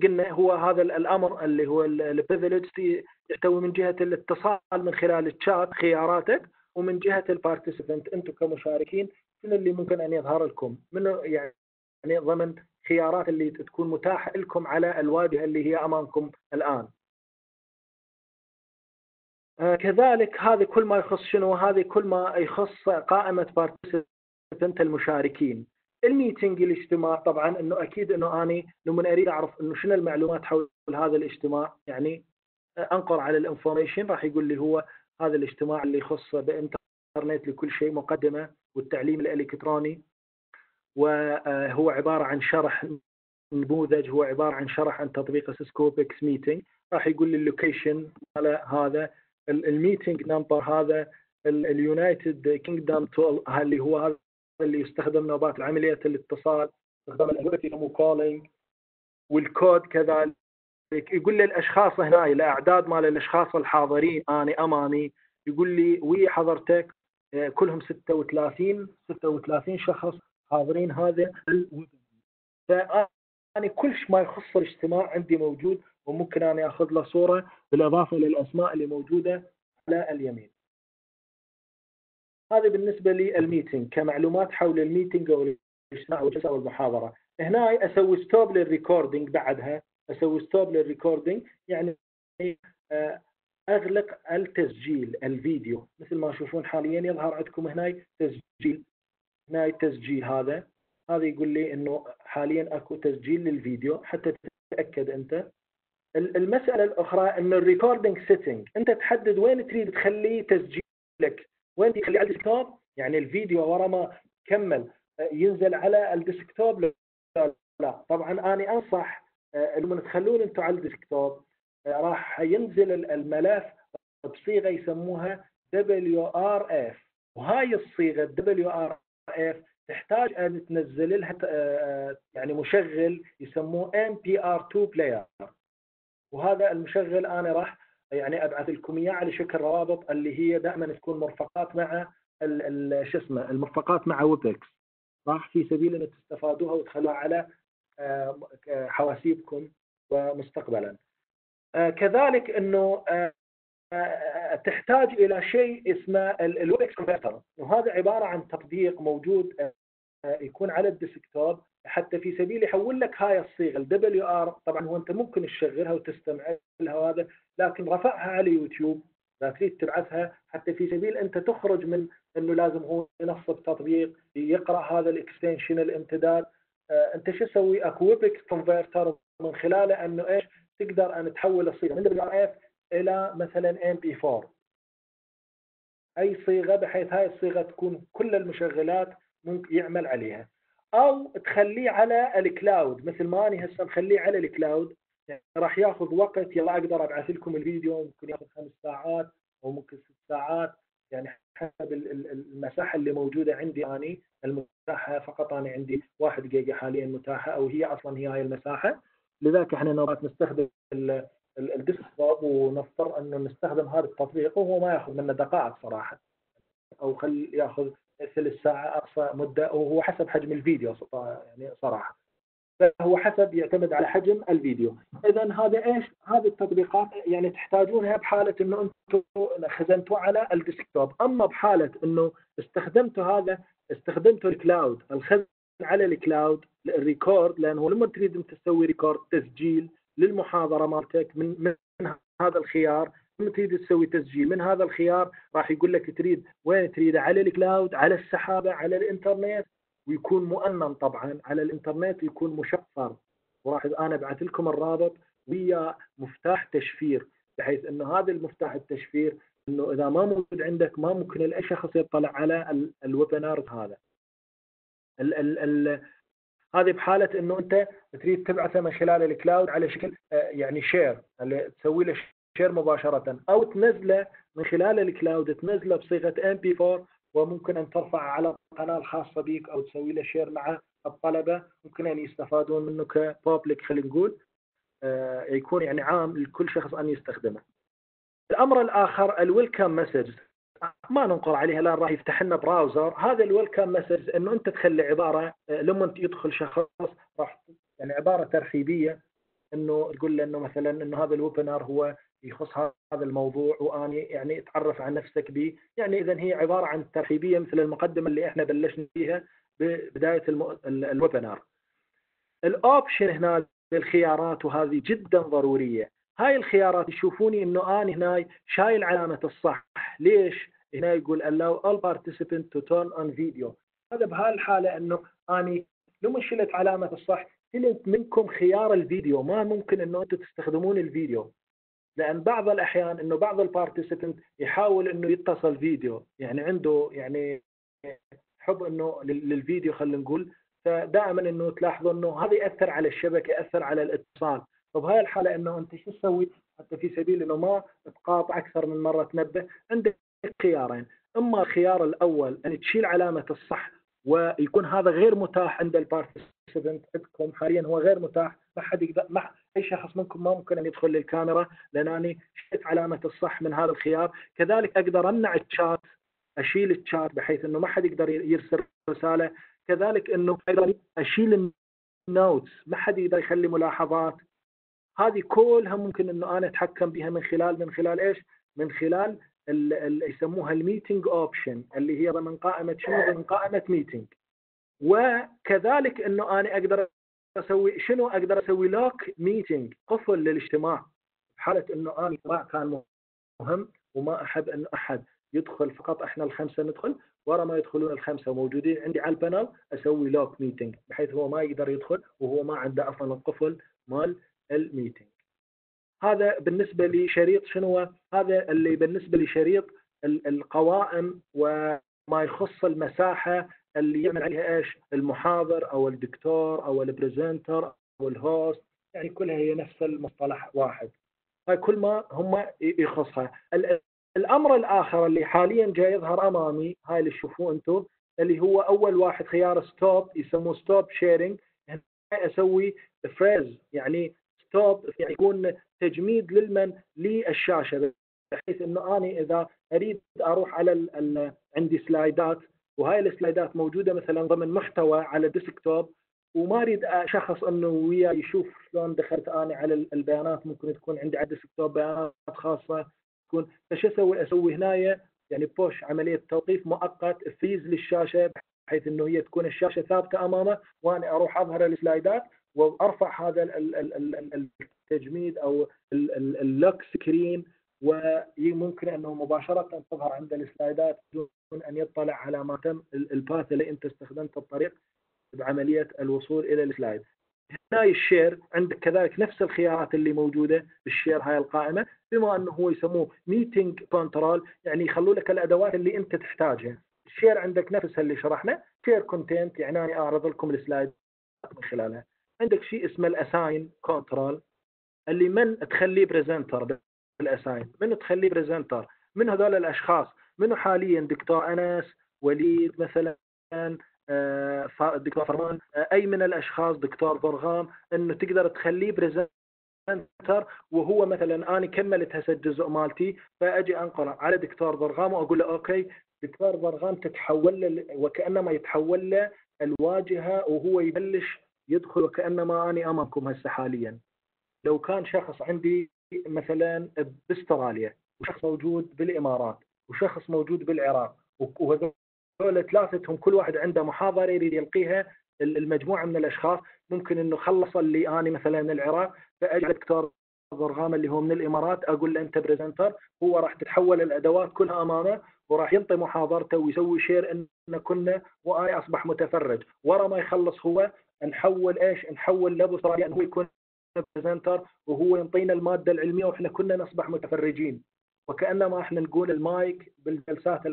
[SPEAKER 1] قلنا هو هذا الأمر اللي هو ال privilege يحتوي من جهة الاتصال من خلال الشات خياراتك ومن جهة ال participant أنتم كمشاركين شنو اللي ممكن أن يظهر لكم من يعني ضمن خيارات اللي تكون متاحه لكم على الواجهة اللي هي أمامكم الآن. آه كذلك هذا كل ما يخص شنو؟ هذه كل ما يخص قائمة participant المشاركين. ال meeting الاجتماع طبعا إنه أكيد إنه أني لما أريد أعرف إنه شنو المعلومات حول هذا الاجتماع يعني أنقر على ال information راح يقول لي هو هذا الاجتماع اللي يخص بإنترنت لكل شيء مقدمة والتعليم الإلكتروني وهو عبارة عن شرح نموذج هو عبارة عن شرح عن تطبيق سيسكو ويبكس meeting راح يقول لي ال location على هذا ال meeting number هذا ال United Kingdom اللي هو هذا اللي يستخدم نوبات عمليه الاتصال استخدام الوقت calling والكود كذلك. يقول لي الأشخاص هنا الأعداد مال الأشخاص الحاضرين أنا أمامي يقول لي وي حضرتك آه، كلهم 36 36 شخص حاضرين هذا فأنا كل ما يخص الاجتماع عندي موجود وممكن أنا أخذ له صورة بالإضافة للأسماء اللي موجودة على اليمين. هذا بالنسبة لل meeting كمعلومات حول ال meeting أو الإجتماع أو المحاضرة. هنا أسوي stop لل recording بعدها. أسوي stop لل recording يعني آه، أغلق التسجيل الفيديو. مثل ما تشوفون حاليا يظهر عندكم هنا تسجيل هنا التسجيل هذا. هذا يقول لي إنه حاليا أكو تسجيل للفيديو حتى تتأكد أنت. المسألة الأخرى إنه ال recording setting أنت تحدد وين تريد تخليه تسجيلك. وين تخليه على ال desktop؟ يعني الفيديو ورا ما كمل. ينزل على ال desktop. لا طبعا أنا أنصح آه، لما تخلون أنتم على ال desktop. آه، راح ينزل الملف بصيغة يسموها WRF وهاي الصيغة WRF تحتاج أن تنزل لها آه، يعني مشغل يسموه MP2 player وهذا المشغل أنا راح يعني ابعث لكم إياه على شكل روابط اللي هي دائما تكون مرفقات مع شو اسمه المرفقات مع ويبكس. راح في سبيل ان تستفادوها وتخلوها على آه، حواسيبكم ومستقبلا. آه، كذلك إنه تحتاج إلى شيء اسمه الويبكس converter وهذا عبارة عن تطبيق موجود يكون على ال desktop. حتى في سبيل يحول لك هاي الصيغة ال WR طبعا هو أنت ممكن تشغلها وتستمع لها وهذا لكن رفعها على يوتيوب لا تريد تبعثها. حتى في سبيل أنت تخرج من إنه لازم هو ينصب تطبيق يقرأ هذا ال extension الامتداد. آه أنت شو تسوي؟ أكو ويبكس converter من خلاله أنه إيش؟ تقدر ان تحول الصيغة من WRF إلى مثلا MP 4 أي صيغة بحيث هاي الصيغة تكون كل المشغلات ممكن يعمل عليها. أو تخليه على ال cloud مثل ما أنا هسه مخليه على ال cloud يعني راح ياخذ وقت يلا أقدر أبعث لكم الفيديو ممكن ياخذ خمس ساعات أو ممكن ست ساعات. يعني حسب المساحة اللي موجودة عندي اني المساحة فقط أنا عندي واحد جيجا حاليا متاحة أو هي أصلا هي هاي المساحة. لذلك إحنا نبغى نستخدم الديسكتوب ونضطر إنه نستخدم هذا التطبيق وهو ما ياخذ منا دقائق صراحة. أو خل ياخذ ثلث ساعة أقصى مدة وهو حسب حجم الفيديو يعني صراحة. فهو حسب يعتمد على حجم الفيديو. إذا هذا إيش؟ هذه التطبيقات يعني تحتاجونها بحالة إنه أنتم خزنتوا على ال desktop. أما بحالة إنه استخدمتوا هذا استخدمتوا ال cloud الخزن على ال cloud ال record لأنه لما تريد انت تسوي record تسجيل للمحاضرة مالتك من من هذا الخيار. تريد تسوي تسجيل من هذا الخيار راح يقول لك تريد وين تريده على ال cloud على السحابة على الإنترنت. ويكون مؤمن طبعا على الإنترنت يكون مشفر. وراح أنا ابعث لكم الرابط ويا مفتاح تشفير بحيث إنه هذا المفتاح التشفير إنه إذا ما موجود عندك ما ممكن اي شخص يطلع على ال webinar هذا. ال ال ال هذه بحالة إنه أنت تريد تبعثه من خلال ال cloud على شكل آه، يعني share تسوي له share مباشرة أو تنزله من خلال ال cloud تنزله بصيغة MP4 وممكن أن ترفعه على قناة الخاصة بك أو تسوي له share مع الطلبة. ممكن أن يستفادون منه ك public خلينا نقول. آه، يكون يعني عام لكل شخص أن يستخدمه. الأمر الآخر ال welcome message ما ننقر عليها الآن راح يفتح لنا browser هذا ال welcome message إنه أنت تخلي عبارة آه، لما يدخل شخص راح يعني عبارة ترحيبيه إنه تقول له إنه مثلا إنه هذا ال webinar هو يخص هذا الموضوع واني يعني تعرف عن نفسك به. يعني اذا هي عبارة عن ترحيبية مثل المقدمة اللي إحنا بلشنا فيها ببداية ال webinar ال option هنا للخيارات وهذه جدا ضرورية. هاي الخيارات تشوفوني إنه أنا هنا شايل علامة الصح. ليش؟ هنا يقول allow all participants to turn on video. هذا بهالحالة إنه آني لما شلت علامة الصح شلت منكم خيار الفيديو. ما ممكن إنه أنتم تستخدمون الفيديو. لأن بعض الأحيان إنه بعض البارتيسيبنت يحاول إنه يتصل فيديو. يعني عنده يعني حب إنه للفيديو خلينا نقول. فدائما إنه تلاحظوا إنه هذا يأثر على الشبكة يأثر على الاتصال. فبهاي الحالة إنه أنت شو تسوي؟ حتى في سبيل إنه ما تقاطع أكثر من مرة تنبه. عندك خيارين. إما الخيار الأول ان تشيل علامة الصح ويكون هذا غير متاح عند ال participant عندكم حاليا هو غير متاح. ما حد يقدر ما أي شخص منكم ما ممكن أن يدخل للكاميرا لانني شلت علامة الصح من هذا الخيار كذلك أقدر أمنع الشات أشيل الشات بحيث إنه ما حد يقدر يرسل رسالة كذلك إنه أقدر أشيل ال notes ما حد يقدر يخلي ملاحظات هذه كلها ممكن إنه أنا أتحكم بها من خلال من خلال إيش؟ من خلال اللي يسموها ال meeting option اللي هي ضمن قائمة شنو؟ ضمن قائمة meeting وكذلك إنه أنا أقدر أسوي شنو أقدر أسوي lock meeting قفل للاجتماع. حالة إنه أنا الاجتماع كان مهم وما أحب إنه أحد يدخل فقط إحنا الخمسة ندخل ورا ما يدخلون الخمسة موجودين عندي على ال panel أسوي lock meeting بحيث هو ما يقدر يدخل وهو ما عنده أصلا القفل مال ال meeting هذا بالنسبة لشريط شنو هذا اللي بالنسبة لشريط القوائم وما يخص المساحة اللي يعمل عليها إيش؟ المحاضر أو الدكتور أو ال presenter أو ال host يعني كلها هي نفس المصطلح واحد. هاي كل ما هم يخصها. الأمر الآخر اللي حاليا جاي يظهر أمامي هاي اللي تشوفوه أنتم اللي هو أول واحد خيار stop يسموه stop sharing أسوي freeze يعني stop يعني يكون تجميد للمن للشاشة بحيث إنه أنا إذا أريد أروح على عندي slides ات وهاي ال slides ات موجودة مثلا ضمن محتوى على desktop وما أريد شخص إنه ويا يشوف شلون دخلت أنا على البيانات ممكن تكون عندي على ال desktop بيانات خاصة تكون فش أسوي؟ أسوي هنا يعني pause عملية توقيف مؤقت freeze للشاشة بحيث إنه هي تكون الشاشة ثابتة أمامه وأنا أروح أظهر ال slides ات وأرفع هذا التجميد أو ال lock screen وممكن أنه مباشرة تظهر عند ال slides ات بدون أن يطلع على ما تم ال path اللي أنت استخدمت الطريق بعملية الوصول إلى ال slide. هنا ال share عندك كذلك نفس الخيارات اللي موجودة بال share هاي القائمة بما أنه هو يسموه meeting control يعني يخلوا لك الأدوات اللي أنت تحتاجها. ال share عندك نفسها اللي شرحنا share content يعني أنا أعرض لكم ال slide من خلالها. عندك شيء اسمه ال assign control اللي من تخليه presenter بال assign من تخليه presenter من هذول الأشخاص؟ منو حاليا دكتور أنس وليد مثلا آه، دكتور فرمان آه، أي من الأشخاص دكتور برغام إنه تقدر تخليه presenter وهو مثلا أنا كملت هسه الجزء مالتي فأجي انقل على دكتور برغام وأقول له okay دكتور برغام تتحول له وكأنما يتحول له الواجهة وهو يبلش يدخل وكأنما اني أمامكم هسه حاليا. لو كان شخص عندي مثلا بأستراليا وشخص موجود بالإمارات وشخص موجود بالعراق وهذول ثلاثتهم كل واحد عنده محاضرة يريد يلقيها المجموعة من الأشخاص. ممكن إنه خلص اللي اني مثلا العراق فأجي دكتور ضرغام اللي هو من الإمارات أقول له أنت بريزنتر هو راح تتحول الأدوات كلها أمامه وراح ينطي محاضرته ويسوي share وإن كنا وأنا أصبح متفرج ورا ما يخلص هو نحول إيش؟ نحول لأبو أستراليا إنه يكون presenter وهو ينطينا المادة العلمية وإحنا كنا نصبح متفرجين وكأنما إحنا نقول المايك بالجلسات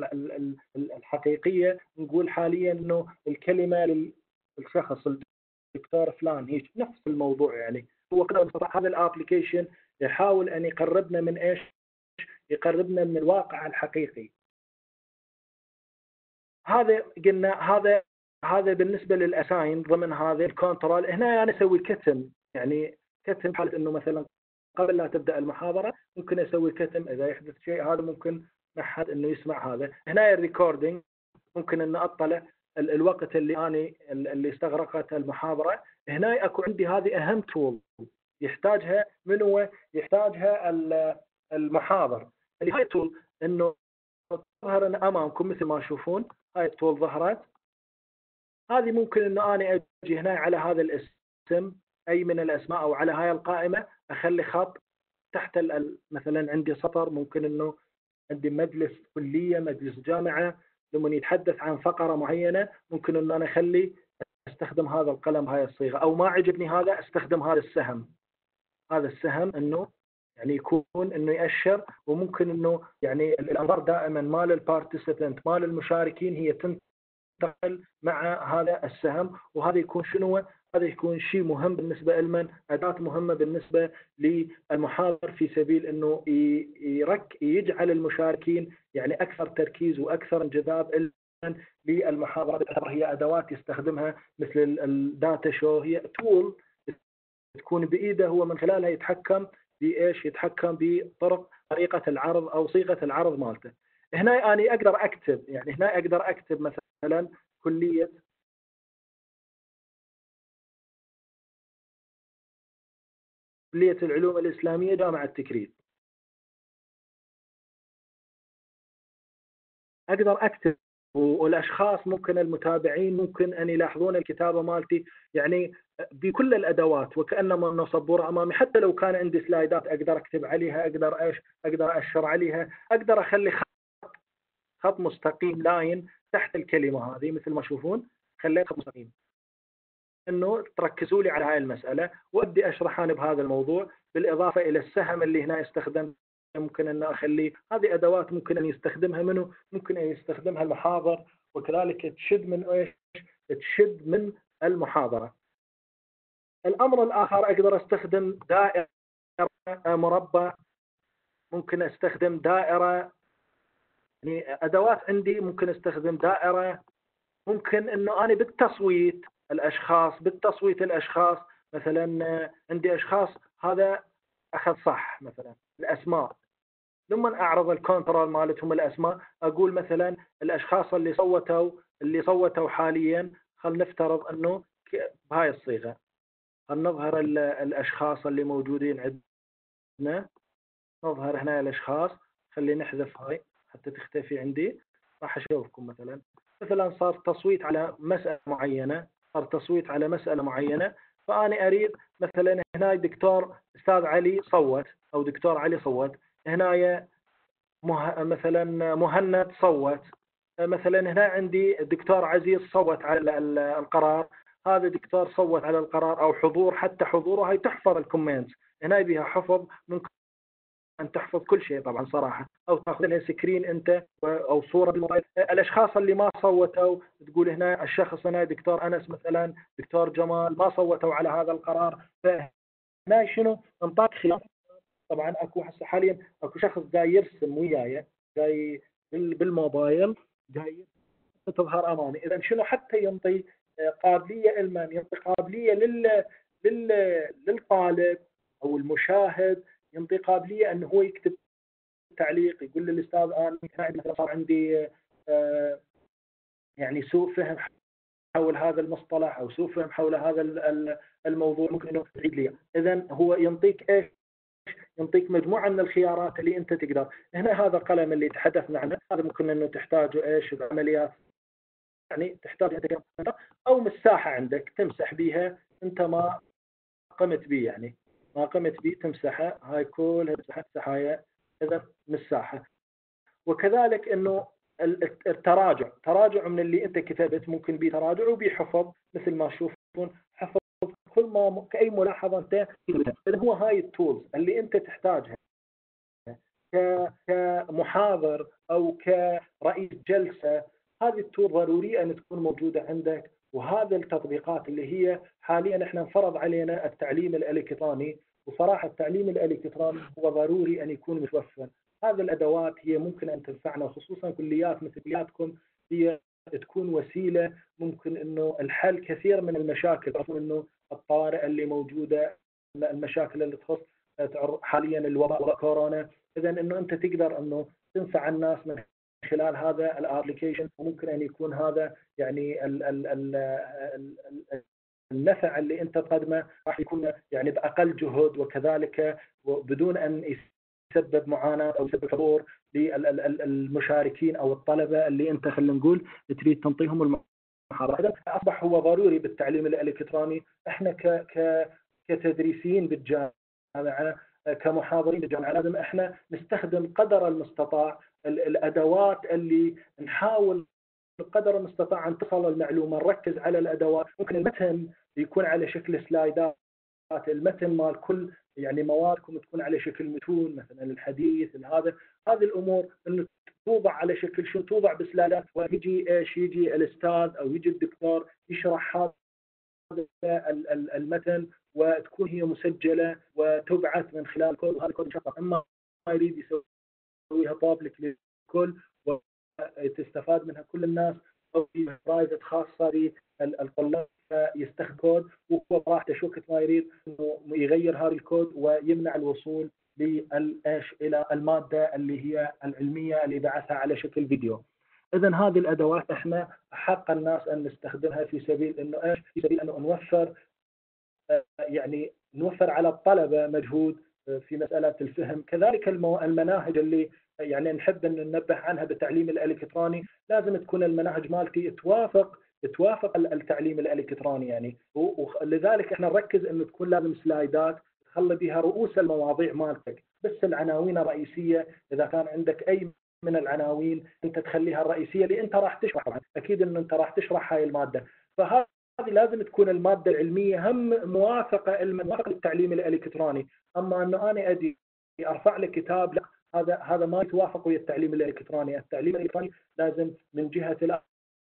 [SPEAKER 1] الحقيقية نقول حاليا إنه الكلمة للشخص الدكتور فلان هيك نفس الموضوع يعني هو قدر هذا ال application يحاول أن يقربنا من إيش؟ يقربنا من الواقع الحقيقي. هذا قلنا هذا هذا بالنسبة لل assign ضمن هذا ال control هنا أنا أسوي كتم يعني كتم حالة إنه مثلا قبل لا تبدأ المحاضرة ممكن أسوي كتم إذا يحدث شيء هذا ممكن ما حد إنه يسمع هذا. هنا ال recording ممكن ان أطلع الوقت اللي أنا اللي استغرقت المحاضرة. هنا أكو عندي هذه أهم تول يحتاجها من هو؟ يحتاجها المحاضر. اللي هاي التول إنه تظهر أمامكم مثل ما تشوفون هاي التول ظهرت. هذه ممكن إنه أنا أجي هنا على هذا الاسم. أي من الأسماء أو على هاي القائمة أخلي خط تحت مثلا عندي سطر ممكن إنه عندي مجلس كلية مجلس جامعة لما يتحدث عن فقرة معينة ممكن إنه أنا أخلي أستخدم هذا القلم بهاي الصيغة. أو ما عجبني هذا أستخدم هذا السهم. هذا السهم إنه يعني يكون إنه يأشر وممكن إنه يعني الأنظار دائما مال البارتيسيبنت مال المشاركين هي تنتقل مع هذا السهم. وهذا يكون شنو؟ هذا يكون شيء مهم بالنسبة لمن؟ أداة مهمة بالنسبة للمحاضر في سبيل أنه يرك يجعل المشاركين يعني أكثر تركيز وأكثر انجذاب للمحاضرة. هي أدوات يستخدمها مثل ال data show هي tool تكون بإيده هو من خلالها يتحكم بإيش؟ يتحكم بطرق طريقة العرض أو صيغة العرض مالته. هنا أنا أقدر أكتب يعني هنا أقدر أكتب مثلا كلية كلية العلوم الإسلامية جامعة تكريت. أقدر أكتب والأشخاص ممكن المتابعين ممكن أن يلاحظون الكتابة مالتي يعني بكل الأدوات وكأنما انه أمامي. حتى لو كان عندي slides ات أقدر أكتب عليها أقدر إيش أقدر أشر عليها أقدر أخلي خط خط مستقيم line تحت الكلمة هذه مثل ما تشوفون خليت خط مستقيم. انه تركزوا لي على هاي المسألة وابدي اشرح أنا بهذا الموضوع بالإضافة إلى السهم اللي هنا استخدم ممكن ان أخليه هذه أدوات ممكن إن يستخدمها منه ممكن إن يستخدمها المحاضر وكذلك تشد من إيش؟ تشد من المحاضرة. الأمر الآخر أقدر أستخدم دائرة مربع ممكن أستخدم دائرة يعني أدوات عندي ممكن أستخدم دائرة ممكن إنه أنا بالتصويت الأشخاص بالتصويت الأشخاص مثلا عندي أشخاص هذا أخذ صح مثلا الأسماء. لما أعرض الكنترول مالتهم الأسماء أقول مثلا الأشخاص اللي صوتوا اللي صوتوا حاليا خل نفترض أنه بهاي الصيغة. خل نظهر الأشخاص اللي موجودين عندنا. نظهر هنا الأشخاص. خلي نحذف هاي حتى تختفي عندي. راح أشوفكم مثلا. مثلا صار تصويت على مسألة معينة. تصويت على مسألة معينة فأنا أريد مثلا هنا دكتور أستاذ علي صوت أو دكتور علي صوت هنا مه... مثلا مهند صوت مثلا هنا عندي الدكتور عزيز صوت على القرار هذا دكتور صوت على القرار أو حضور حتى حضوره هاي تحفظ ال comment هنا بها حفظ ممكن أن تحفظ كل شيء طبعا صراحة. أو تأخذ لها screen أنت أو صورة بالموبايل. الأشخاص اللي ما صوتوا تقول هنا الشخص هنا دكتور أنس مثلا دكتور جمال ما صوتوا على هذا القرار. فهنا شنو؟ انطاك خيار طبعا أكو هسه حاليا أكو شخص جاي يرسم وياي جاي بالموبايل جاي تظهر أمامي. اذا شنو حتى ينطي آه، قابلية المن ينطي قابلية لل لل للطالب أو المشاهد. ينطي قابلية أنه هو يكتب تعليق يقول للأستاذ أنا صار عندي آه، يعني سوء فهم حول هذا المصطلح أو سوء فهم حول هذا الموضوع ممكن إنه تعيد لي. اذا هو ينطيك إيش؟ يعطيك مجموعة من الخيارات اللي أنت تقدر. هنا هذا القلم اللي تحدثنا عنه هذا ممكن إنه تحتاجه إيش؟ بعمليات يعني تحتاج أو مساحة عندك تمسح بها أنت ما قمت به يعني. ما قمت به تمسحها هاي كلها تمسحها هاي اذا مساحه. وكذلك إنه التراجع. تراجع من اللي أنت كتبت ممكن به تراجع وبه حفظ مثل ما تشوفون حفظ كل ما كأي ملاحظة أنت اذا هو هاي التولز اللي أنت تحتاجها. كمحاضر أو كرئيس جلسة هذه التول ضروري أن تكون موجودة عندك. وهذا التطبيقات اللي هي حاليا إحنا انفرض علينا التعليم الإلكتروني وصراحة التعليم الإلكتروني هو ضروري أن يكون متوفر هذه الأدوات هي ممكن أن تنفعنا خصوصا كليات مثل كلياتكم هي تكون وسيلة ممكن إنه الحل كثير من المشاكل إنه الطوارئ اللي موجودة المشاكل اللي تخص حاليا الوباء وكورونا اذا إنه أنت تقدر إنه تنفع الناس من خلال هذا الابلكيشن وممكن أن يكون هذا يعني ال ال ال النفع اللي أنت تقدمه راح يكون يعني بأقل جهد وكذلك بدون أن يسبب معاناة أو يسبب حضور للمشاركين أو الطلبة اللي أنت خلينا نقول تريد تنطيهم المحاضرة. أصبح هو ضروري بالتعليم الإلكتروني. إحنا ك ك كتدريسيين بالجامعة كمحاضرين بالجامعة لازم إحنا نستخدم قدر المستطاع الأدوات اللي نحاول قدر المستطاع أن تصل المعلومة نركز على الأدوات. ممكن المتن يكون على شكل سلايدات المتن مال كل يعني موادكم تكون على شكل متون مثلا الحديث هذا هذه الأمور إنه توضع على شكل شو؟ توضع بسلالات. ويجي إيش؟ يجي الأستاذ أو يجي الدكتور يشرح هذا المتن وتكون هي مسجلة وتبعث من خلال كل هذا كود مشفر أما ما يريد يسويها public للكل وتستفاد منها كل الناس أو في private خاصة للطلاب يستخدم كود وهو براحته شو ما يريد يغير هذا الكود ويمنع الوصول للايش إلى المادة اللي هي العلمية اللي بعثها على شكل فيديو. اذا هذه الأدوات إحنا حق الناس أن نستخدمها في سبيل إنه إيش؟ في سبيل إنه نوفر يعني نوفر على الطلبة مجهود في مسألة الفهم، كذلك المناهج اللي يعني نحب أن ننبه عنها بالتعليم الإلكتروني لازم تكون المناهج مالتي توافق توافق التعليم الإلكتروني يعني. ولذلك إحنا نركز إنه تكون لازم سلايدات تخلي بها رؤوس المواضيع مالتك. بس العناوين الرئيسية إذا كان عندك أي من العناوين أنت تخليها الرئيسية اللي أنت راح تشرحها. أكيد إنه أنت راح تشرح هاي المادة. فهذه لازم تكون المادة العلمية هم موافقة موافقة للتعليم الإلكتروني. أما أنه أنا ادي أرفع لك كتاب لا هذا هذا ما يتوافق ويا التعليم الإلكتروني، التعليم الإلكتروني لازم من جهة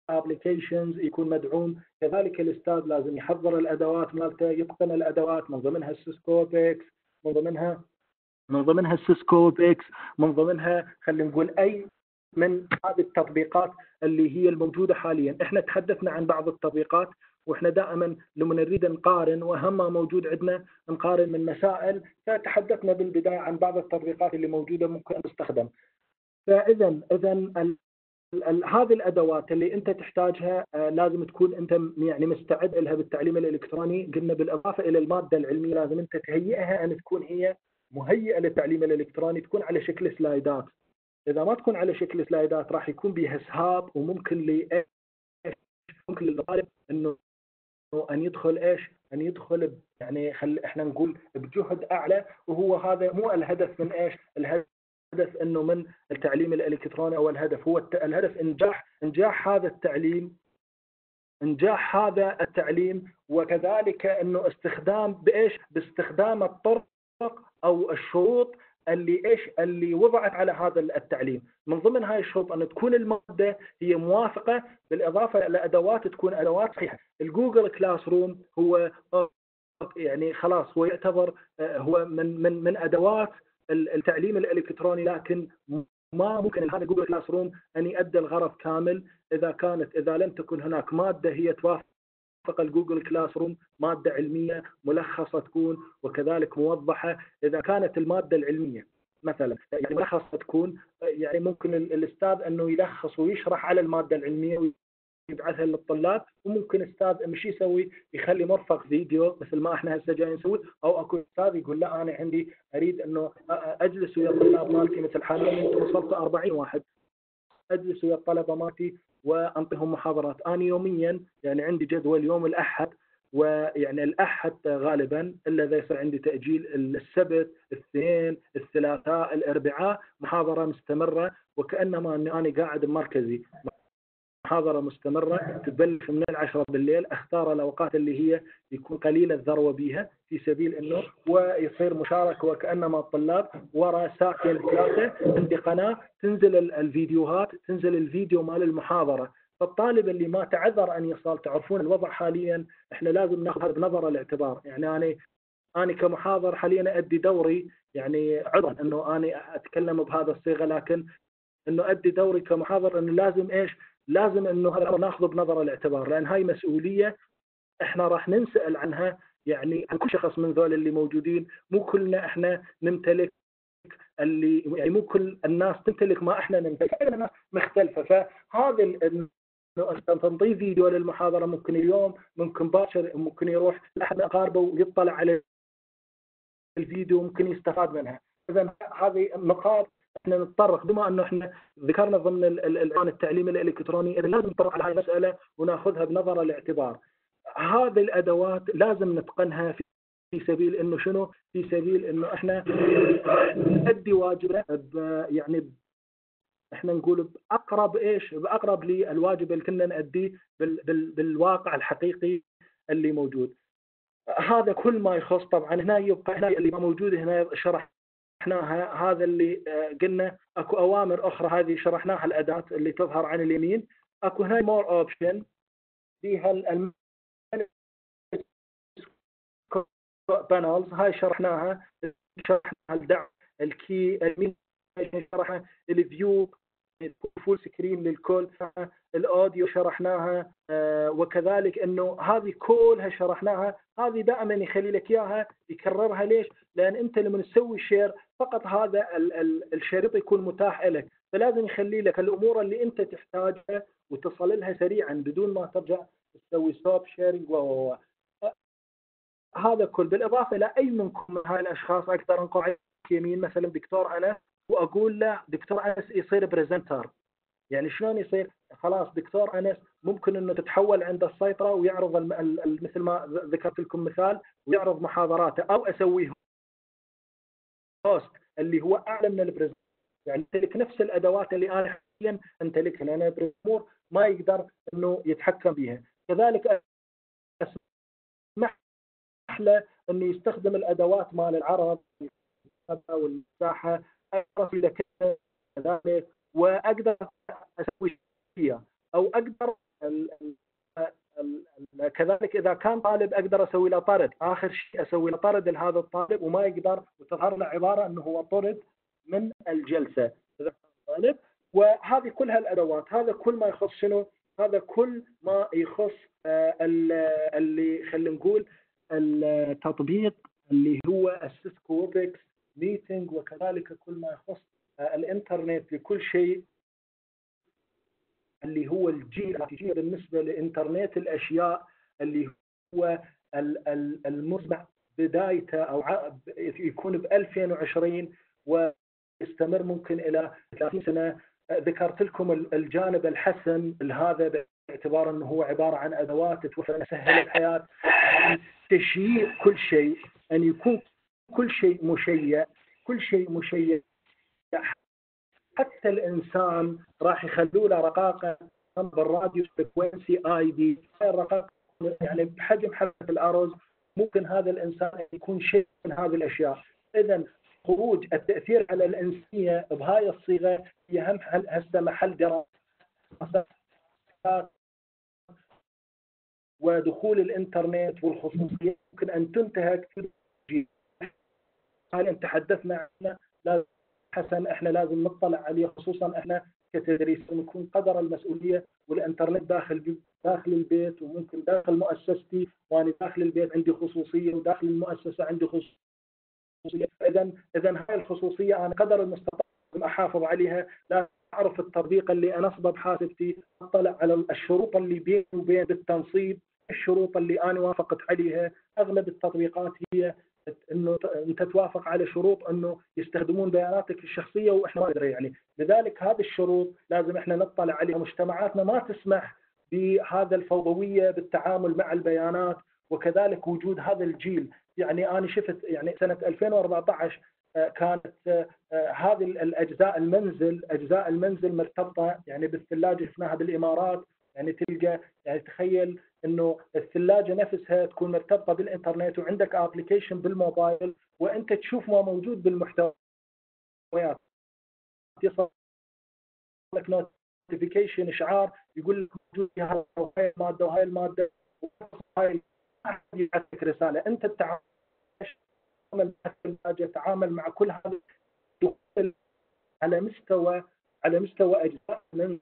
[SPEAKER 1] ال applications يكون مدعوم، كذلك الأستاذ لازم يحضر الأدوات مالته، يتقن الأدوات. من ضمنها السيسكو ويبكس، من ضمنها من ضمنها السيسكو ويبكس، من ضمنها خلينا نقول أي من هذه التطبيقات اللي هي الموجودة حاليا، إحنا تحدثنا عن بعض التطبيقات. وإحنا دائما لما نريد نقارن واهم ما موجود عندنا نقارن من مسائل فتحدثنا بالبداية عن بعض التطبيقات اللي موجودة ممكن تستخدم. فاذا اذا هذه الأدوات اللي أنت تحتاجها لازم تكون أنت يعني مستعد لها بالتعليم الإلكتروني قلنا بالإضافة إلى المادة العلمية لازم أنت تهيئها أن تكون هي مهيئة للتعليم الإلكتروني تكون على شكل سلايدات. إذا ما تكون على شكل سلايدات راح يكون بها إسهاب وممكن ل ممكن للطالب إنه أن يدخل إيش؟ أن يدخل يعني خل إحنا نقول بجهد أعلى وهو هذا مو الهدف من إيش؟ الهدف إنه من التعليم الإلكتروني أو الهدف هو الهدف إنجاح إنجاح هذا التعليم إنجاح هذا التعليم وكذلك إنه استخدام بإيش؟ باستخدام الطرق أو الشروط اللي إيش اللي وضعت على هذا التعليم. من ضمن هاي الشروط أن تكون المادة هي موافقة بالإضافة إلى أدوات تكون أدوات صحيحة. ال Google Classroom هو يعني خلاص هو يعتبر هو من من من أدوات التعليم الإلكتروني لكن ما ممكن هذا Google Classroom أن يؤدي الغرض كامل. إذا كانت إذا لم تكن هناك مادة هي توافق موفقه ال Google Classroom مادة علمية ملخصة تكون وكذلك موضحة إذا كانت المادة العلمية مثلا. يعني ملخصة تكون يعني ممكن الأستاذ إنه يلخص ويشرح على المادة العلمية ويبعثها للطلاب وممكن أستاذ مش يسوي؟ يخلي مرفق فيديو مثل ما إحنا هسه جايين نسوي أو أكو أستاذ يقول لا أنا عندي أريد إنه أجلس ويا الطلاب مالتي مثل حاليا وصلتوا 40 واحد. أجلس ويا الطلبة مالتي وأنطيهم محاضرات. أنا يوميا يعني عندي جدول يوم الأحد ويعني الأحد غالبا إلا إذا يصير عندي تأجيل السبت، الاثنين، الثلاثاء، الأربعاء محاضرة مستمرة وكأنما أني أنا قاعد بمركزي. محاضره مستمرة تبلش من العشرة بالليل أختار الأوقات اللي هي يكون قليل الذروة بها في سبيل إنه ويصير مشاركة وكأنما الطلاب ورا ساعتين ثلاثة عندي قناة تنزل الفيديوهات تنزل الفيديو مال المحاضرة فالطالب اللي ما تعذر أن يصل تعرفون الوضع حاليا إحنا لازم ناخذ بنظر الاعتبار يعني أنا أنا كمحاضر حاليا أدي دوري يعني عذرا إنه أنا أتكلم بهذا الصيغة لكن إنه أدي دوري كمحاضر إنه لازم إيش؟ لازم إنه هذا ناخذه بنظر الاعتبار لأن هاي مسؤولية إحنا راح ننسأل عنها يعني عن كل شخص من ذول اللي موجودين مو كلنا إحنا نمتلك اللي يعني مو كل الناس تمتلك ما إحنا نمتلك إحنا مختلفة. فهذا تنطيه فيديو للمحاضرة ممكن اليوم ممكن باكر ممكن يروح لأحد أقاربه ويطلع على الفيديو ممكن يستفاد منها. اذا هذه نقاط إحنا نتطرق بما أنه إحنا ذكرنا ضمن العنوان التعليم الإلكتروني إذا لازم نتطرق على هذه المسألة ونأخذها بنظر الاعتبار. هذه الأدوات لازم نتقنها في سبيل إنه شنو؟ في سبيل إنه إحنا نؤدي واجبنا يعني إحنا نقول بأقرب إيش؟ بأقرب للواجب اللي كنا نؤديه بال بال بالواقع الحقيقي اللي موجود. هذا كل ما يخص طبعا هنا يبقى هنا اللي ما موجود هنا شرح شرحناها هذا اللي قلنا أكو أوامر أخرى هذه شرحناها الأداة اللي تظهر عن اليمين. أكو هنا more option فيها panels هاي شرحناها. شرحنا الدعم الكي شرحنا ال view full screen للكل ال audio شرحناها آه، وكذلك إنه هذه كلها شرحناها. هذه دائما يخلي لك إياها يكررها. ليش؟ لأن أنت لما تسوي share فقط هذا الشريط يكون متاح لك. فلازم يخلي لك الأمور اللي أنت تحتاجها وتصل لها سريعا بدون ما ترجع تسوي stop sharing و هذا كل. بالإضافة إلى أي منكم من هاي الأشخاص أقدر أنقل يمين مثلا دكتور أنا وأقول له دكتور أنس يصير presenter يعني شلون يصير؟ خلاص دكتور أنس ممكن إنه تتحول عند السيطرة ويعرض مثل ما ذكرت لكم مثال ويعرض محاضراته أو اسويه host اللي هو اعلى من ال presenter يعني تمتلك نفس الأدوات اللي أنا حاليا أمتلكها لأن بريمور ما يقدر إنه يتحكم بها كذلك أسمح له إنه يستخدم الأدوات مال العرض والمساحة أعرف كذلك وأقدر أسوي فيها أو أقدر كذلك إذا كان طالب أقدر أسوي له طرد. آخر شيء أسوي له طرد لهذا الطالب وما يقدر وتظهر له عبارة إنه هو طرد من الجلسة. إذا طالب وهذه كلها الادوات هذا كل ما يخص شنو؟ هذا كل ما يخص آه، اللي خلينا نقول التطبيق اللي هو السيسكو meeting وكذلك كل ما يخص آه، الإنترنت لكل شيء. اللي هو الجيل بالنسبة لإنترنت الأشياء اللي هو المصنع بدايته أو يكون ب 2020 ويستمر ممكن إلى 30 سنة. ذكرت لكم الجانب الحسن لهذا باعتبار إنه هو عبارة عن أدوات توفر تسهل الحياة. تشييع كل شيء أن يكون كل شيء مشيع كل شيء مشيع. حتى الإنسان راح يخلوا له رقاقة بالراديو فريكونسي آي دي. الرقاقة يعني بحجم حبه الأرز ممكن هذا الإنسان يكون شيء من هذه الأشياء. اذا خروج التأثير على الإنسانية بهاي الصيغة هي هم هسه محل دراسة. ودخول الإنترنت والخصوصية ممكن أن تنتهك. حاليا تحدثنا عنه لازم حسن إحنا لازم نطلع عليه خصوصا إحنا كتدريس نكون قدر المسؤولية والإنترنت داخل داخل البيت وممكن داخل مؤسستي وأنا داخل البيت عندي خصوصية وداخل المؤسسة عندي خصوصية. اذا اذا هاي الخصوصية أنا قدر المستطاع أحافظ عليها. لا أعرف التطبيق اللي انصبه بحاسبتي أطلع على الشروط اللي بيني وبين التنصيب الشروط اللي أنا وافقت عليها. أغلب التطبيقات هي إنه انت توافق على شروط إنه يستخدمون بياناتك الشخصية وإحنا ما ندري يعني. لذلك هذه الشروط لازم إحنا نطلع عليها. مجتمعاتنا ما تسمح بهذا الفوضوية بالتعامل مع البيانات وكذلك وجود هذا الجيل. يعني أنا شفت يعني سنة 2014 آه، كانت آه، آه، هذه الأجزاء المنزل أجزاء المنزل مرتبطة يعني بالثلاجة شفناها بالإمارات. يعني تلقى يعني تخيل إنه الثلاجة نفسها تكون مرتبطة بالإنترنت وعندك application بالموبايل وأنت تشوف ما موجود بالمحتويات. يصل لك notification إشعار يقول لك موجود هاي الماده وهاي المادة وهاي يعطيك رسالة. أنت تتعامل مع الثلاجة تعامل مع كل هذا على مستوى على مستوى أجزاء. من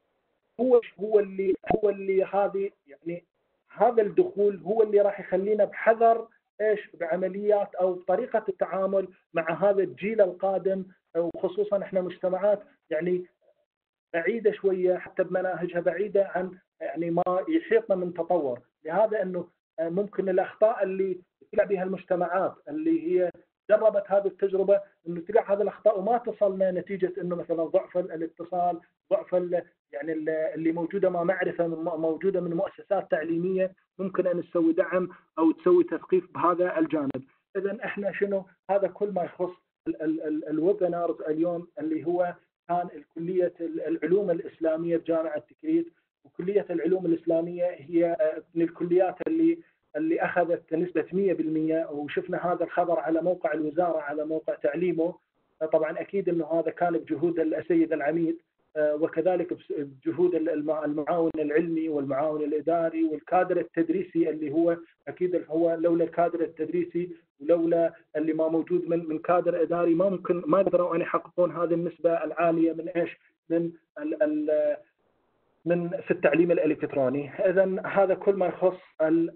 [SPEAKER 1] هو هو اللي هو اللي هذه يعني هذا الدخول هو اللي راح يخلينا بحذر إيش؟ بعمليات أو بطريقه التعامل مع هذا الجيل القادم وخصوصا إحنا مجتمعات يعني بعيدة شوية حتى بمناهجها بعيدة عن يعني ما يحيطنا من تطور. لهذا إنه ممكن الأخطاء اللي تلعب بها المجتمعات اللي هي جربت هذه التجربة إنه تقع هذه الأخطاء وما تصلنا نتيجة إنه مثلا ضعف الاتصال ضعف يعني اللي موجودة ما معرفة موجودة من مؤسسات تعليمية ممكن أن تسوي دعم أو تسوي تثقيف بهذا الجانب. اذا إحنا شنو؟ هذا كل ما يخص الويبنارز اليوم اللي هو كان الكلية العلوم الإسلامية بجامعه تكريت وكلية العلوم الإسلامية هي من الكليات اللي اللي أخذت نسبة 100% وشفنا هذا الخبر على موقع الوزارة على موقع تعليمه طبعا أكيد إنه هذا كان بجهود السيد العميد آه، وكذلك بجهود المعاون العلمي والمعاون الإداري والكادر التدريسي اللي هو أكيد هو لولا الكادر التدريسي ولولا اللي ما موجود من من كادر إداري ما ممكن ما قدروا أن يحققون هذه النسبة العالية من إيش؟ من ال ال من في التعليم الإلكتروني. اذا هذا كل ما يخص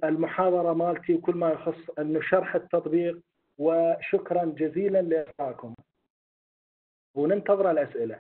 [SPEAKER 1] المحاضرة مالتي وكل ما يخص إنه شرح التطبيق وشكرا جزيلا لإلقائكم وننتظر الأسئلة.